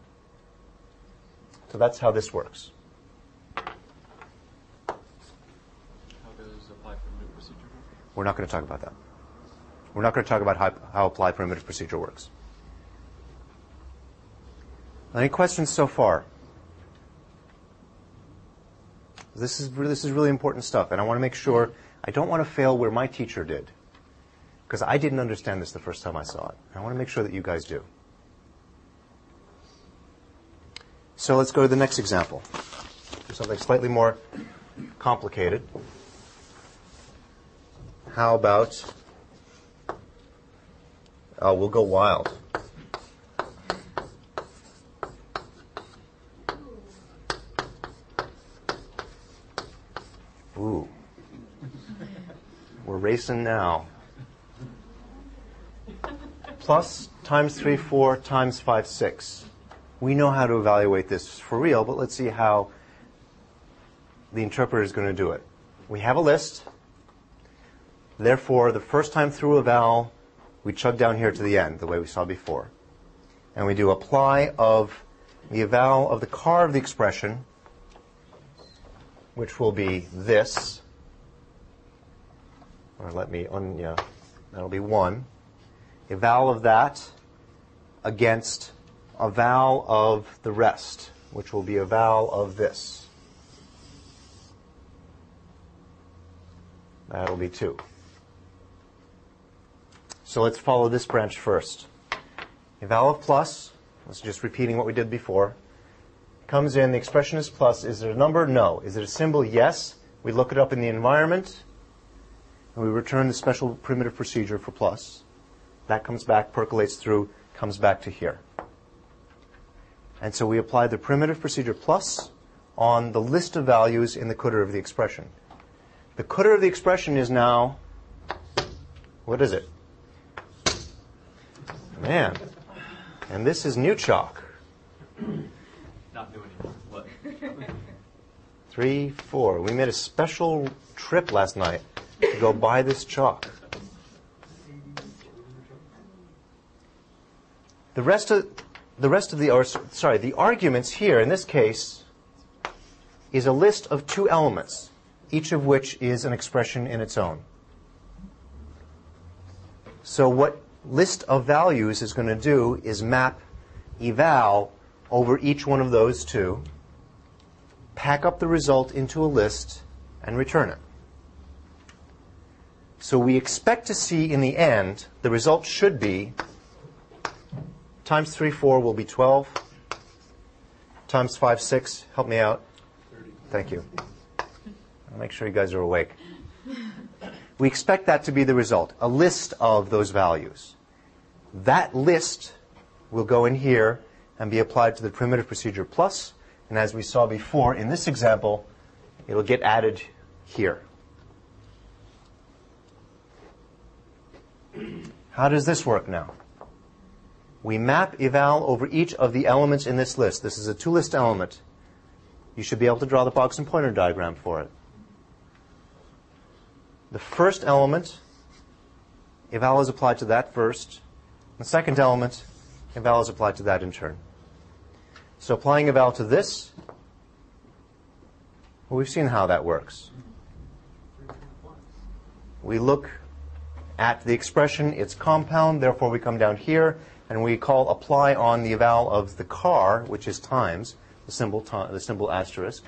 So that's how this works. How does apply primitive procedure work? We're not going to talk about that. We're not going to talk about how, how apply primitive procedure works. Any questions so far? This is, this is really important stuff, and I want to make sure I don't want to fail where my teacher did. Because I didn't understand this the first time I saw it. I want to make sure that you guys do. So let's go to the next example. Something slightly more complicated. How about, oh, we'll go wild. Ooh. We're now. Plus times 3, 4 times 5, 6. We know how to evaluate this for real, but let's see how the interpreter is going to do it. We have a list. Therefore, the first time through a eval, we chug down here to the end, the way we saw before. And we do apply of the eval of the car of the expression, which will be this. Or let me, un, yeah, that'll be 1. Eval of that against eval of the rest, which will be eval of this. That'll be 2. So let's follow this branch first. Eval of plus, let's just repeating what we did before, comes in, the expression is plus. Is it a number? No. Is it a symbol? Yes. We look it up in the environment, and we return the special primitive procedure for plus. That comes back, percolates through, comes back to here. And so we apply the primitive procedure plus on the list of values in the cdr of the expression. The cdr of the expression is now, what is it? Man. And this is new chalk. Not new anymore. What? Three, four. We made a special trip last night go buy this chalk. The rest of the rest of the or sorry, the arguments here in this case is a list of two elements, each of which is an expression in its own. So what list of values is going to do is map eval over each one of those two, pack up the result into a list, and return it. So we expect to see in the end, the result should be times 3, 4 will be 12, times 5, 6, help me out. Thank you. I'll make sure you guys are awake. We expect that to be the result, a list of those values. That list will go in here and be applied to the primitive procedure plus, and as we saw before in this example, it'll get added here. How does this work now? We map eval over each of the elements in this list. This is a two-list element. You should be able to draw the box and pointer diagram for it. The first element, eval is applied to that first. The second element, eval is applied to that in turn. So applying eval to this, well, we've seen how that works. We look at the expression, its compound, therefore we come down here and we call apply on the eval of the car, which is times, the symbol, the symbol asterisk,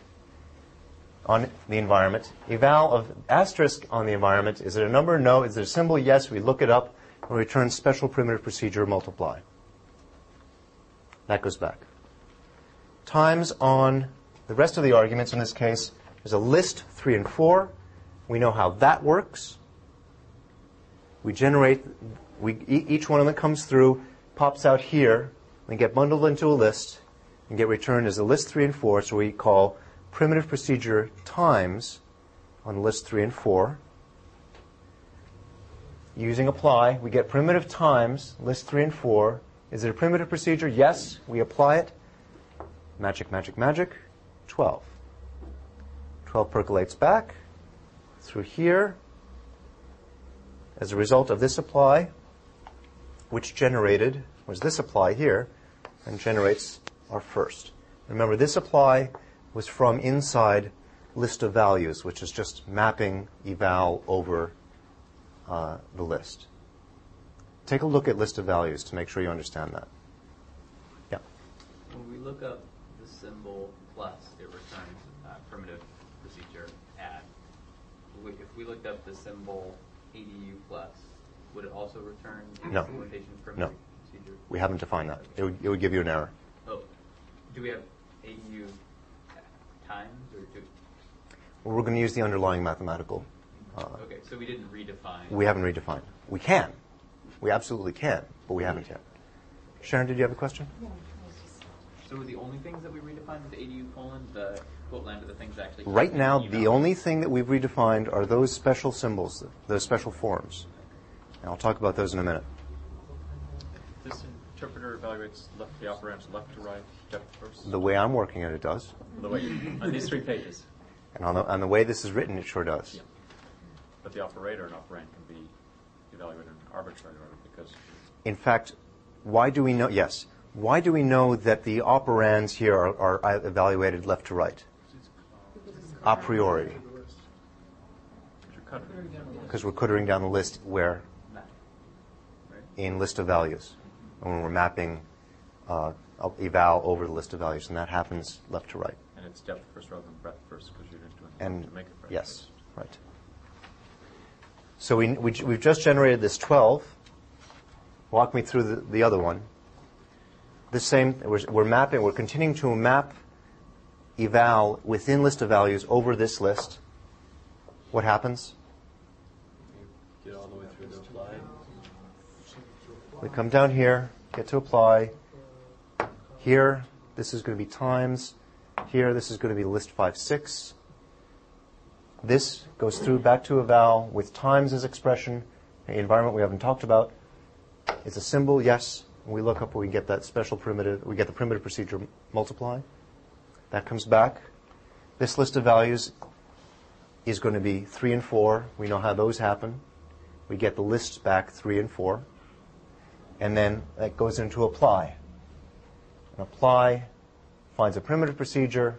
on the environment. Eval of asterisk on the environment. Is it a number? No. Is it a symbol? Yes. We look it up and return special primitive procedure multiply. That goes back. Times on the rest of the arguments in this case is a list 3 and 4. We know how that works. We generate, we, each one of them comes through, pops out here, and get bundled into a list and get returned as a list 3 and 4. So we call primitive procedure times on list 3 and 4. Using apply, we get primitive times list 3 and 4. Is it a primitive procedure? Yes. We apply it. Magic, magic, magic. 12. 12 percolates back through here. As a result of this apply, which generated, was this apply here, and generates our first. Remember, this apply was from inside list of values, which is just mapping eval over uh, the list. Take a look at list of values to make sure you understand that. Yeah. When we look up the symbol plus, it returns uh, primitive procedure add. If we looked up the symbol ADU plus, would it also return No. implementation primitive No. procedure? We haven't defined that. It would, it would give you an error. Oh, do we have ADU times or do? Well, we're going to use the underlying mathematical. Uh, Okay, so we didn't redefine. we haven't redefined. We can. We absolutely can, but we haven't yet. Sharon, did you have a question? So were the only things that we redefined with ADU colon, the quote land of the things actually? Right now, keeping the only thing that we've redefined are those special symbols, those special forms. And I'll talk about those in a minute. This interpreter evaluates left, the operands left to right, depth first. The way I'm working it, it does. The way, on these three pages. And on the, on the way this is written, it sure does. Yeah. But the operator and operand can be evaluated in arbitrary order because In fact, why do we know? Yes. Why do we know that the operands here are, are evaluated left to right? A priori. Because we're cuttering down the list where? In list of values. When we're mapping uh, eval over the list of values. And that happens left to right. And it's depth first rather than breadth first because you're just doing And to make it breadth yes, first. right. So we, we, we've just generated this 12. Walk me through the, the other one. The same, we're, we're mapping, we're continuing to map eval within list of values over this list. What happens? Get all the way through to apply. We come down here, get to apply. Here, this is going to be times. Here, this is going to be list 5, 6. This goes through back to eval with times as expression. The environment we haven't talked about. It's a symbol, yes. We look up, we get that special primitive, we get the primitive procedure multiply. That comes back. This list of values is going to be 3 and 4. We know how those happen. We get the lists back 3 and 4 and then that goes into apply. And apply finds a primitive procedure,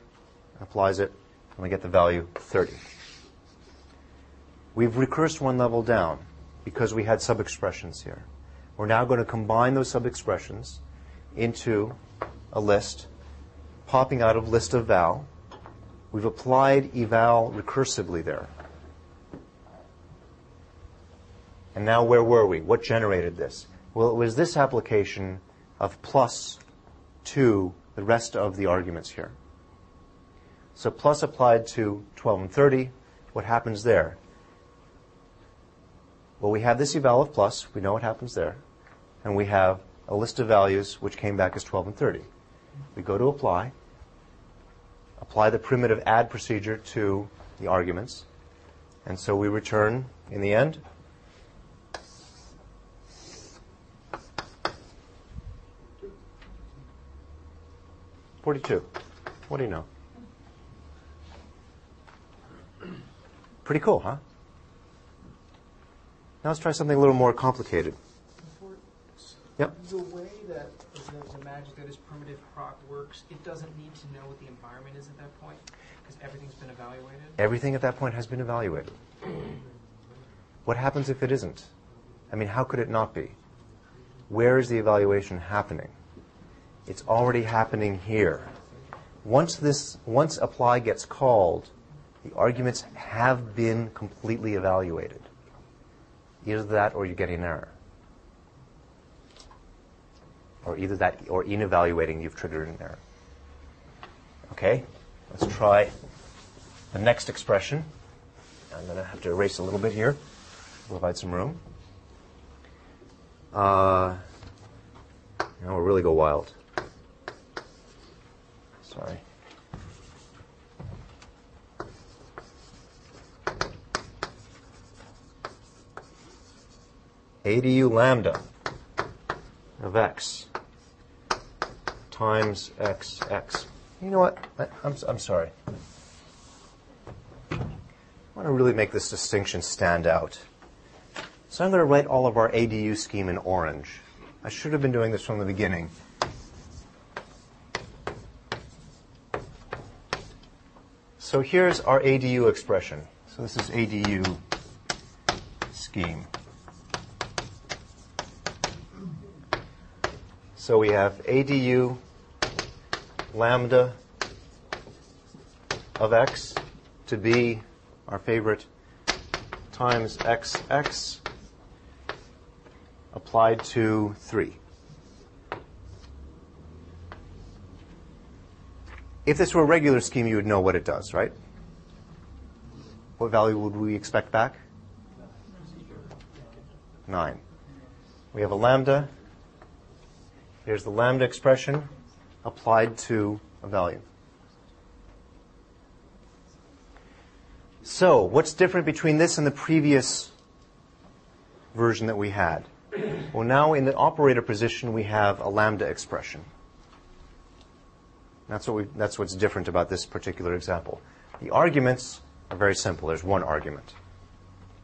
applies it, and we get the value 30. We've recursed one level down because we had sub-expressions here. We're now going to combine those sub-expressions into a list, popping out of list of val. We've applied eval recursively there. And now where were we? What generated this? Well, it was this application of plus to the rest of the arguments here. So plus applied to 12 and 30, what happens there? Well, we have this eval of plus, we know what happens there, and we have a list of values which came back as 12 and 30. We go to apply, apply the primitive add procedure to the arguments, and so we return, in the end, Forty-two. What do you know? Pretty cool, huh? Now let's try something a little more complicated. Yep. The way that the, the magic that is primitive proc works, it doesn't need to know what the environment is at that point because everything's been evaluated. Everything at that point has been evaluated. What happens if it isn't? I mean, how could it not be? Where is the evaluation happening? It's already happening here. Once this, once apply gets called, The arguments have been completely evaluated. Either that or you're getting an error. Or either that or in evaluating you've triggered an error. Okay? Let's try the next expression. I'm going to have to erase a little bit here, provide some room. Uh, now we'll really go wild. Sorry. ADU lambda of x times x x. You know what? I, I'm, I'm sorry. I want to really make this distinction stand out. So I'm going to write all of our ADU scheme in orange. I should have been doing this from the beginning. So here's our ADU expression. So this is ADU scheme. So we have ADU lambda of x to be our favorite times xx applied to 3. If this were a regular scheme, you would know what it does, right? What value would we expect back? 9. We have a lambda. Here's the lambda expression applied to a value. So, what's different between this and the previous version that we had? Well, now in the operator position, we have a lambda expression. That's, what we, that's what's different about this particular example. The arguments are very simple. There's one argument.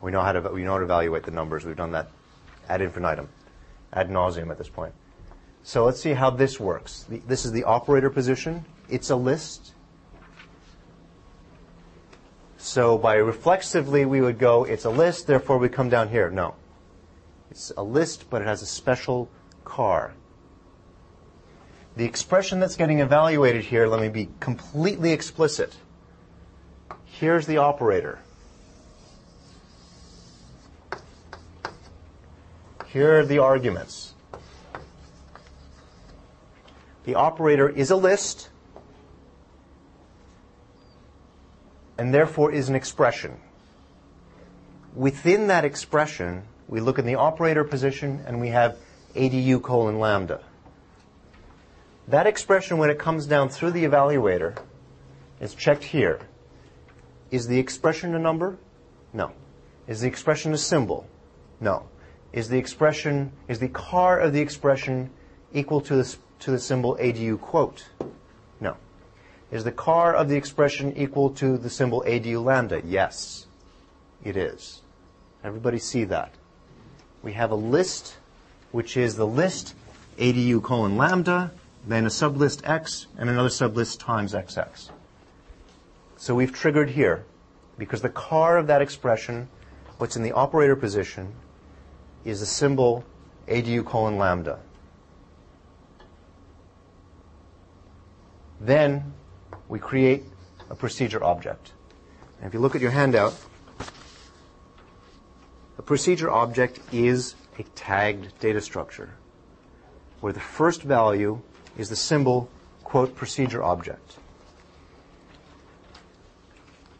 We know how to, we know how to evaluate the numbers. We've done that ad infinitum, ad nauseum at this point. So let's see how this works. The, this is the operator position. It's a list. So by reflexively, we would go, it's a list, therefore we come down here. No. It's a list, but it has a special car. The expression that's getting evaluated here, let me be completely explicit. Here's the operator. Here are the arguments. The operator is a list and therefore is an expression. Within that expression, we look in the operator position and we have ADU colon lambda. That expression, when it comes down through the evaluator, is checked here. Is the expression a number? No. Is the expression a symbol? No. Is the expression, is the car of the expression equal to the, to the symbol ADU quote? No. Is the car of the expression equal to the symbol ADU lambda? Yes, it is. Everybody see that? We have a list, which is the list ADU colon lambda, then a sublist x, and another sublist times xx. So we've triggered here, because the car of that expression, what's in the operator position, is the symbol ADU colon lambda. Then we create a procedure object. And if you look at your handout, a procedure object is a tagged data structure where the first value is the symbol, quote, procedure object.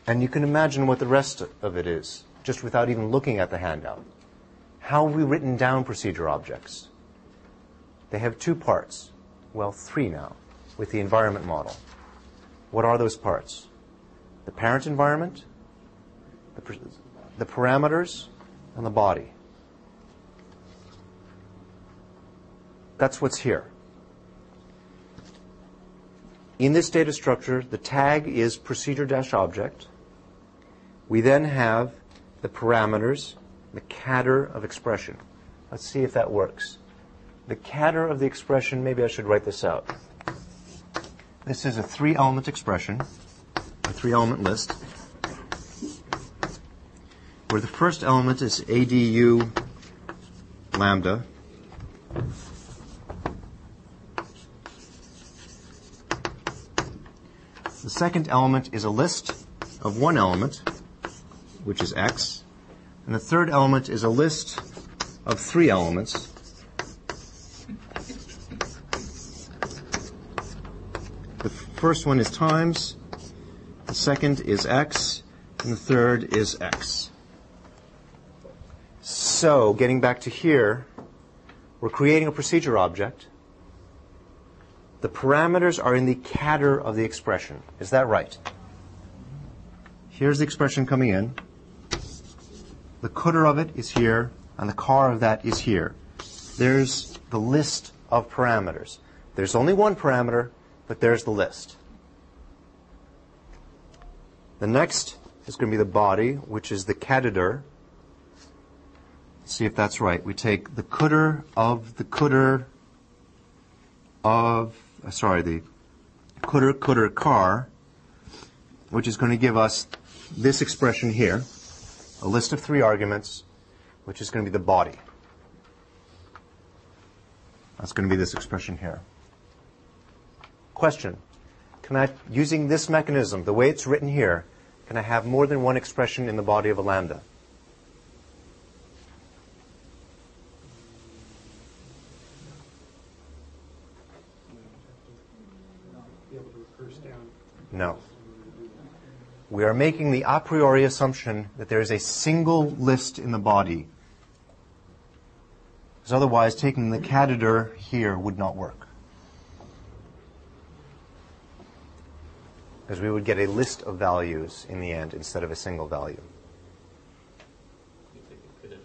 And you can imagine what the rest of it is, just without even looking at the handout. How have we written down procedure objects? They have two parts. Well, three now, with the environment model. What are those parts? The parent environment, the, the parameters, and the body. That's what's here. In this data structure, the tag is procedure-object. We then have the parameters, the cadr of expression. Let's see if that works. The cadr of the expression, maybe I should write this out. This is a three-element expression, a three-element list, where the first element is ADU lambda. The second element is a list of one element, which is x, and the third element is a list of three elements. The first one is times, the second is x, and the third is x. So, getting back to here, we're creating a procedure object. The parameters are in the cadr of the expression. Is that right? Here's the expression coming in. The cdr of it is here, and the car of that is here. There's the list of parameters. There's only one parameter, but there's the list. The next is going to be the body, which is the cdr. See if that's right. We take the cdr of the cdr of, uh, sorry, the cdr cdr car, which is going to give us this expression here, a list of three arguments, which is going to be the body. That's going to be this expression here. Question. Can I, using this mechanism, the way it's written here, can I have more than one expression in the body of a lambda? No. We are making the a priori assumption that there is a single list in the body. Because otherwise, taking the cdr here would not work. Because we would get a list of values in the end instead of a single value. You could, you could,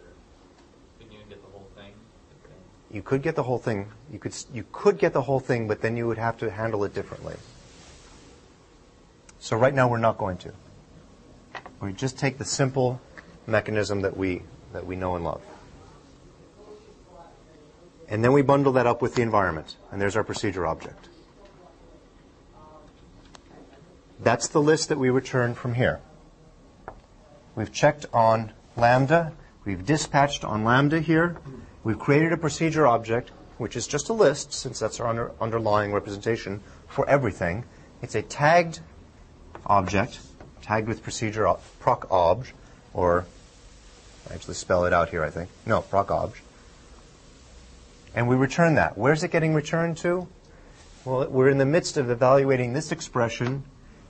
couldn't you get the whole thing? You could get the whole thing. You could s- you could get the whole thing, but then you would have to handle it differently. So right now we're not going to. We just take the simple mechanism that we that we know and love. And then we bundle that up with the environment, and there's our procedure object. That's the list that we return from here. We've checked on lambda. We've dispatched on lambda here. We've created a procedure object, which is just a list, since that's our under, underlying representation for everything. It's a tagged object, tagged with procedure proc obj, or I actually spell it out here, I think. No, proc obj. And we return that. Where's it getting returned to? Well, we're in the midst of evaluating this expression,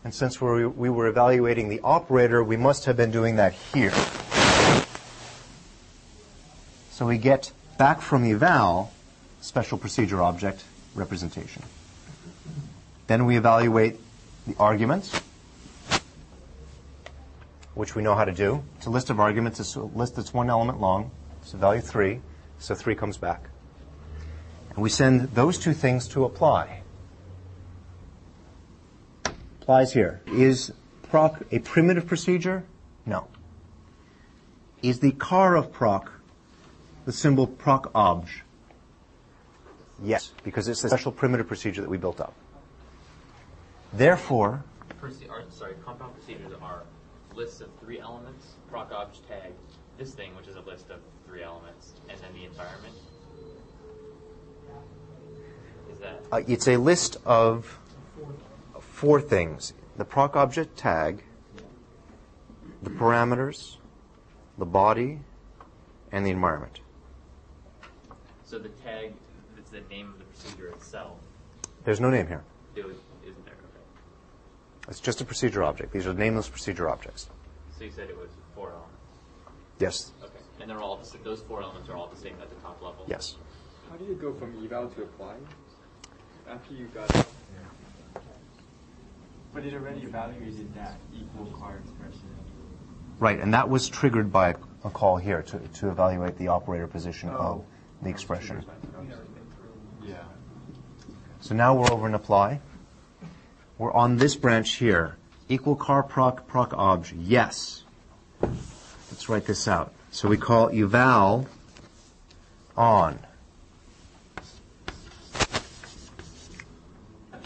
and since we're, we were evaluating the operator, we must have been doing that here. So we get back from eval special procedure object representation. Then we evaluate the arguments, which we know how to do. It's a list of arguments. It's a list that's one element long. So value 3. So 3 comes back. And we send those two things to apply. Applies here. Is proc a primitive procedure? No. Is the car of proc the symbol proc obj? Yes, because it's a special primitive procedure that we built up. Therefore, or, sorry, compound procedures are lists of three elements, proc obj tag, this thing, which is a list of three elements, and then the environment. Is that uh, it's a list of four things the proc object tag, the parameters, the body, and the environment. so? The tag is the name of the procedure itself. There's no name here. It would, isn't there? Okay. It's just a procedure object. These are nameless procedure objects. So you said it was four elements. Yes. Okay. And they're all the those four elements are all the same at the top level. Yes. How do you go from eval to apply? After you got it. But it already evaluated that equal car expression. Right, and that was triggered by a call here to, to evaluate the operator position oh. of the expression. Yeah. So now we're over in apply. We're on this branch here. Equal car proc proc obj. Yes. Let's write this out. So we call eval on.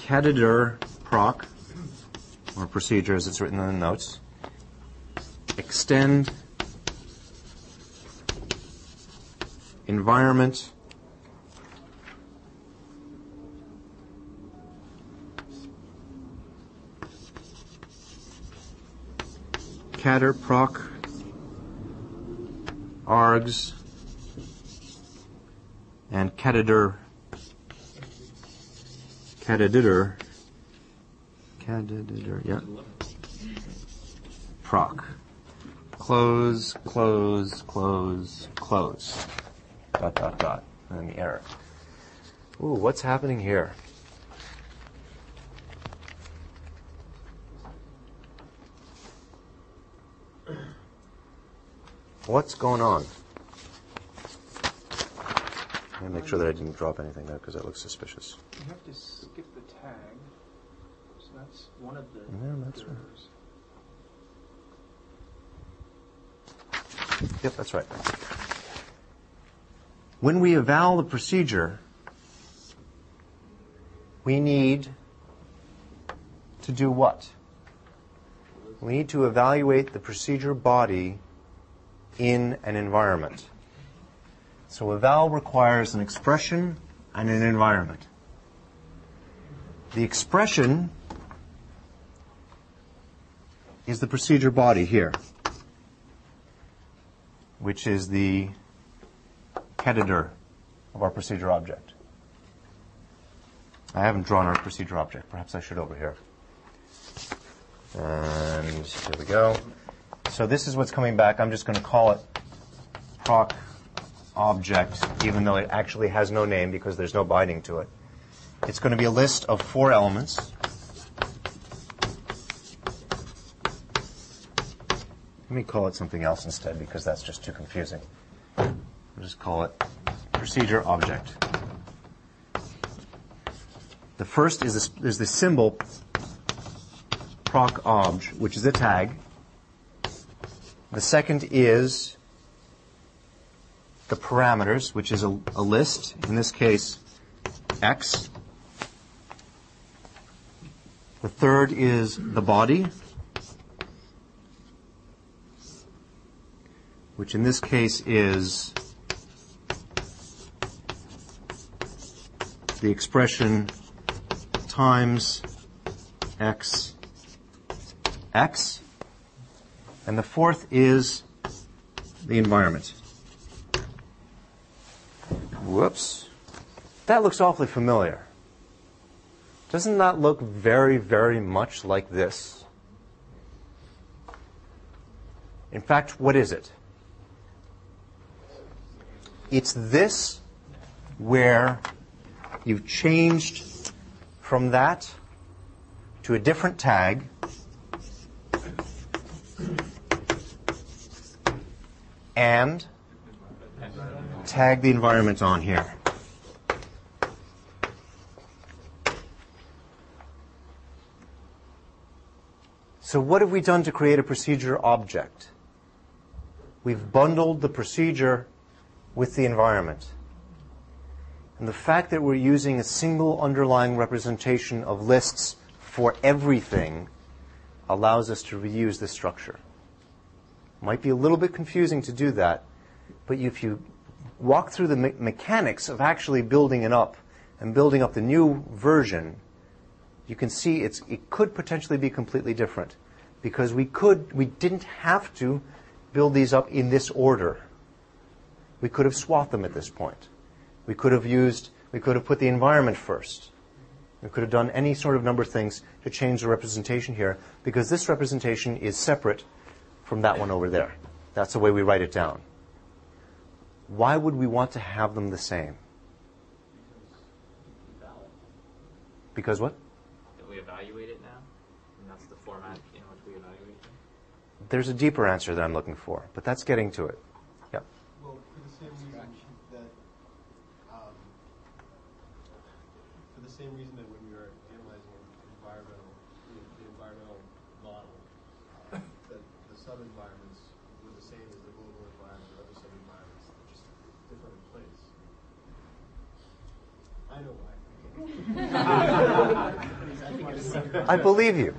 caddr proc, or procedure as it's written in the notes. Extend environment cadr proc args and catitor catiditor catiditor yeah proc close close close close dot dot dot and then the error ooh what's happening here What's going on? Me make sure that I didn't drop anything there because that looks suspicious. You have to skip the tag. So that's one of the Yeah, that's right. Yep, that's right. When we eval the procedure, we need to do what? We need to evaluate the procedure body in an environment. So eval requires an expression and an environment. The expression is the procedure body here, which is the editor of our procedure object. I haven't drawn our procedure object. Perhaps I should over here. And here we go. So this is what's coming back. I'm just going to call it proc object, even though it actually has no name because there's no binding to it. It's going to be a list of four elements. Let me call it something else instead because that's just too confusing. I'll just call it procedure object. The first is this, is the symbol proc obj, which is a tag. The second is the parameters, which is a, a list, in this case, x. The third is the body, which in this case is the expression times x x. And the fourth is the environment. Whoops. That looks awfully familiar. Doesn't that look very, very much like this? In fact, what is it? It's this where you've changed from that to a different tag. And tag the environment on here. So what have we done to create a procedure object? We've bundled the procedure with the environment. And the fact that we're using a single underlying representation of lists for everything allows us to reuse this structure. Might be a little bit confusing to do that, but if you walk through the me- mechanics of actually building it up and building up the new version, you can see it's, it could potentially be completely different because we could we didn't have to build these up in this order. We could have swapped them at this point. We could have used we could have put the environment first. We could have done any sort of number of things to change the representation here because this representation is separate from that one over there. That's the way we write it down. Why would we want to have them the same? Because what? That we evaluate it now, and that's the format in which we evaluate it. There's a deeper answer that I'm looking for, but that's getting to it. Yeah. Well, for the same reason that, um, for the same reason that when we are analyzing environmental, the, the environmental model, uh, that the sub-environments were the same as the global environment or other sub-environments, they're just different in place. I know why. I believe you.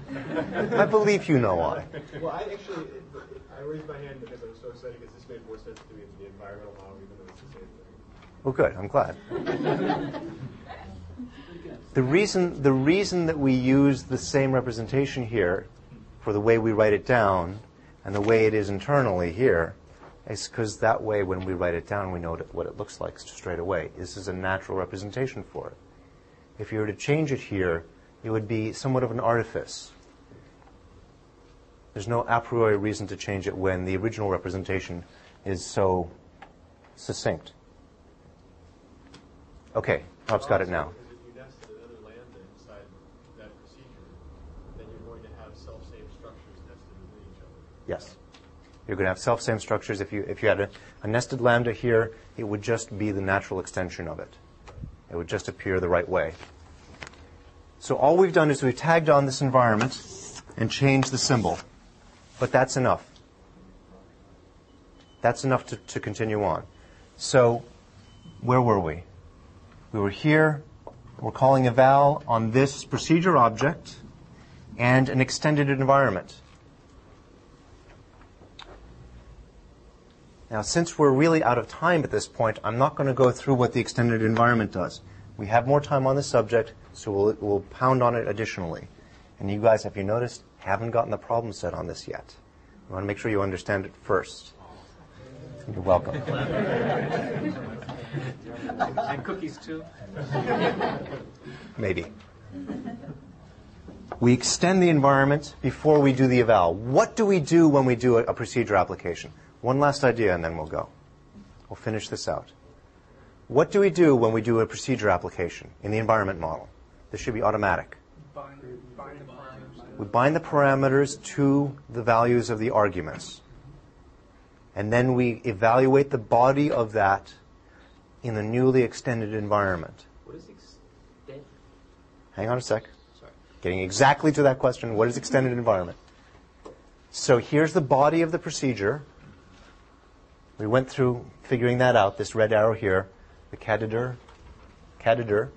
I believe you know why. Well, I actually, I raised my hand because I was so excited because this made more sense to me than the environmental model, even though it's the same thing. Well, good. I'm glad. The reason, the reason that we use the same representation here for the way we write it down And the way it is internally here is because that way when we write it down, we know what it looks like straight away. This is a natural representation for it. If you were to change it here, it would be somewhat of an artifice. There's no a priori reason to change it when the original representation is so succinct. Okay, Rob's got it now. Because you nested another lambda inside that procedure, then you're going to have self-same structures nested within each other. Yes. You're going to have self-same structures. If you, if you had a, a nested lambda here, it would just be the natural extension of it. It would just appear the right way. So all we've done is we've tagged on this environment and changed the symbol. But that's enough. That's enough to, to continue on. So where were we? We were here. We're calling eval on this procedure object and an extended environment. Now, since we're really out of time at this point, I'm not going to go through what the extended environment does. We have more time on the subject, so we'll, we'll pound on it additionally. And you guys, have you noticed, haven't gotten the problem set on this yet. I want to make sure you understand it first. You're welcome. And cookies too. Maybe. We extend the environment before we do the eval. What do we do when we do a, a procedure application? One last idea and then we'll go. We'll finish this out. What do we do when we do a procedure application in the environment model? This should be automatic. Bind, bind. We bind the parameters to the values of the arguments. And then we evaluate the body of that in the newly extended environment. What is extend? Hang on a sec. Sorry. Getting exactly to that question what is extended environment? So here's the body of the procedure. We went through figuring that out, this red arrow here, the caddr, caddr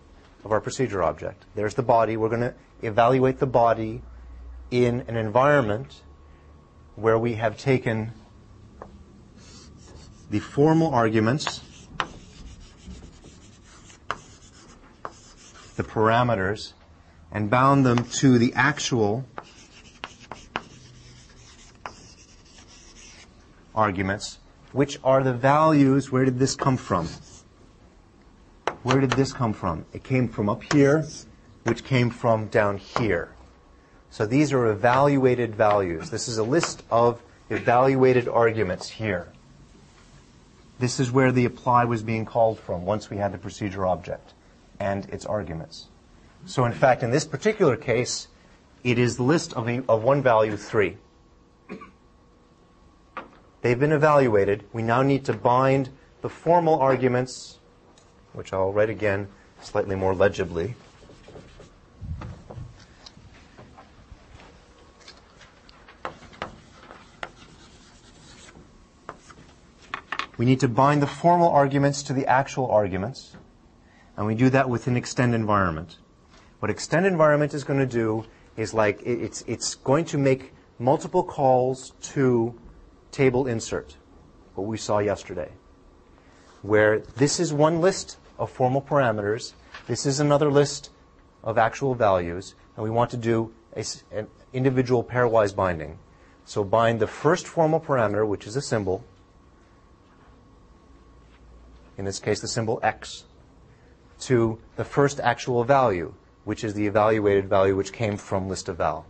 of our procedure object. There's the body. We're going to evaluate the body in an environment where we have taken the formal arguments, the parameters, and bound them to the actual arguments, which are the values. Where did this come from? Where did this come from? It came from up here, which came from down here. So these are evaluated values. This is a list of evaluated arguments here. This is where the apply was being called from once we had the procedure object and its arguments. So in fact, in this particular case, it is the list of, a, of one value, 3. They've been evaluated. We now need to bind the formal arguments, which I'll write again slightly more legibly. We need to bind the formal arguments to the actual arguments, and we do that with an extend environment. What extend environment is going to do is like it's it's going to make multiple calls to table insert, what we saw yesterday, where this is one list of formal parameters, this is another list of actual values, and we want to do a an individual pairwise binding. So bind the first formal parameter, which is a symbol, in this case the symbol x, to the first actual value, which is the evaluated value which came from list eval.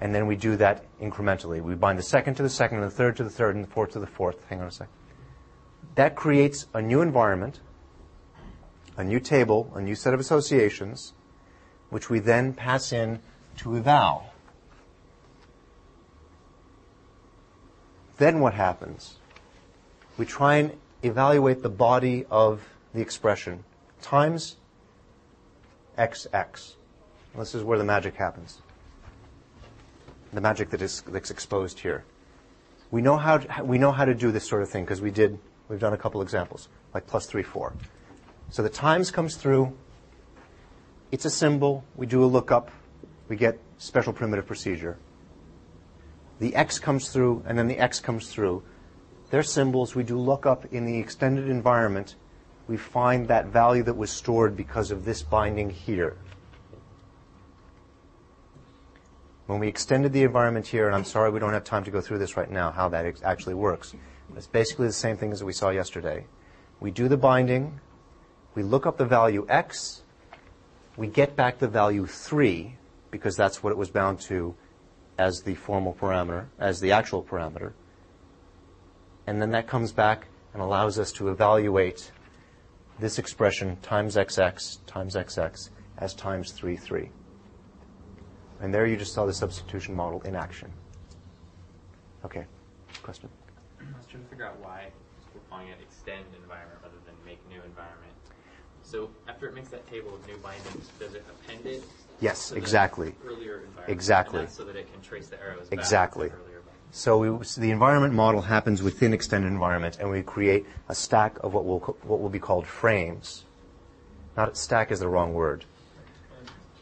And then we do that incrementally. We bind the second to the second, and the third to the third, and the fourth to the fourth. Hang on a sec. That creates a new environment, a new table, a new set of associations, which we then pass in to eval. Then what happens? We try and evaluate the body of the expression times xx. This is where the magic happens. The magic that is that's exposed here. We know how to, we know how to do this sort of thing because we did we've done a couple examples like plus three four. So the times comes through. It's a symbol. We do a lookup. We get special primitive procedure. The x comes through, and then the x comes through. They're symbols. We do lookup in the extended environment. We find that value that was stored because of this binding here. When we extended the environment here, and I'm sorry we don't have time to go through this right now, how that ex- actually works. It's basically the same thing as we saw yesterday. We do the binding, we look up the value x, we get back the value 3, because that's what it was bound to as the formal parameter, as the actual parameter. And then that comes back and allows us to evaluate this expression times xx times xx as times 3, 3. And there you just saw the substitution model in action. Okay, question? I was trying to figure out why we're calling it extend environment rather than make new environment. So after it makes that table of new bindings, does it append it? Yes, exactly. Earlier environment. Exactly. So that it can trace the arrows back Exactly. to earlier bindings. So, we, so the environment model happens within extended environment, and we create a stack of what will what will be called frames. Not stack is the wrong word,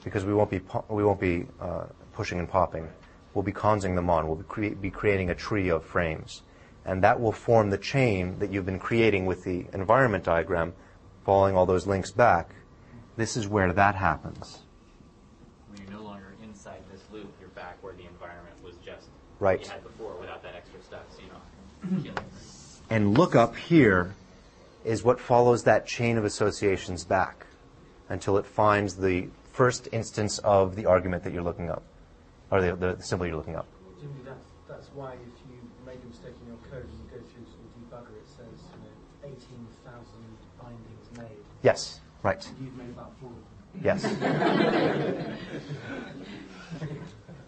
because we won't be po- we won't be uh, pushing and popping. We'll be consing them on. We'll be, crea- be creating a tree of frames, and that will form the chain that you've been creating with the environment diagram, following all those links back. This is where that happens. When you're no longer inside this loop, you're back where the environment was just Right. you had before without that extra step. So you know, (clears throat) And lookup here is what follows that chain of associations back until it finds the first instance of the argument that you're looking up, or the, the symbol you're looking up. Jimmy, that's, that's why if you make a mistake in your code and you go through sort of debugger, it says, you know, 18,000 bindings made. Yes, right. You've made about four. Yes.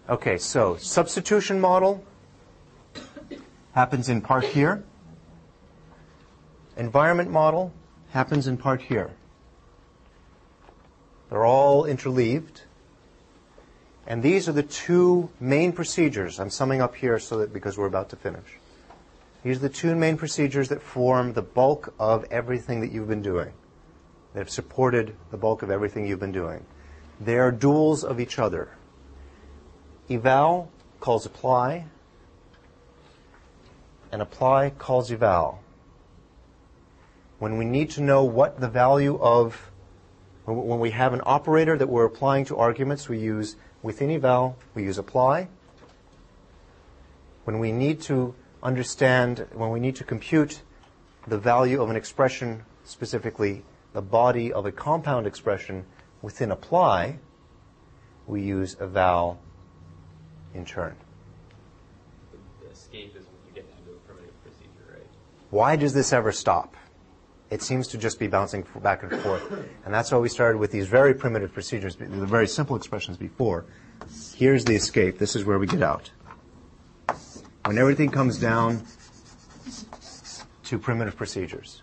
Okay, so substitution model happens in part here. Environment model happens in part here. They're all interleaved. And these are the two main procedures. I'm summing up here so that because we're about to finish. These are the two main procedures that form the bulk of everything that you've been doing, that have supported the bulk of everything you've been doing. They are duals of each other. Eval calls apply, and apply calls eval. When we need to know what the value of, when we have an operator that we're applying to arguments, we use within eval, we use apply. When we need to understand, when we need to compute the value of an expression, specifically the body of a compound expression within apply, we use eval in turn. the escape is when you get into a primitive procedure, right? Why does this ever stop? It seems to just be bouncing back and forth. And that's why we started with these very primitive procedures, the very simple expressions before. Here's the escape. This is where we get out. When everything comes down to primitive procedures.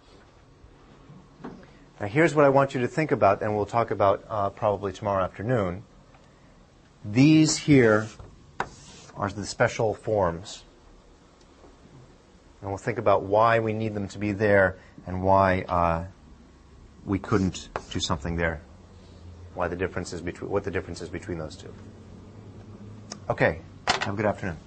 Now, here's what I want you to think about, and we'll talk about uh, probably tomorrow afternoon. These here are the special forms. And we'll think about why we need them to be there and why uh, we couldn't do something there. Why the difference is between what the difference is between those two. Okay. Have a good afternoon.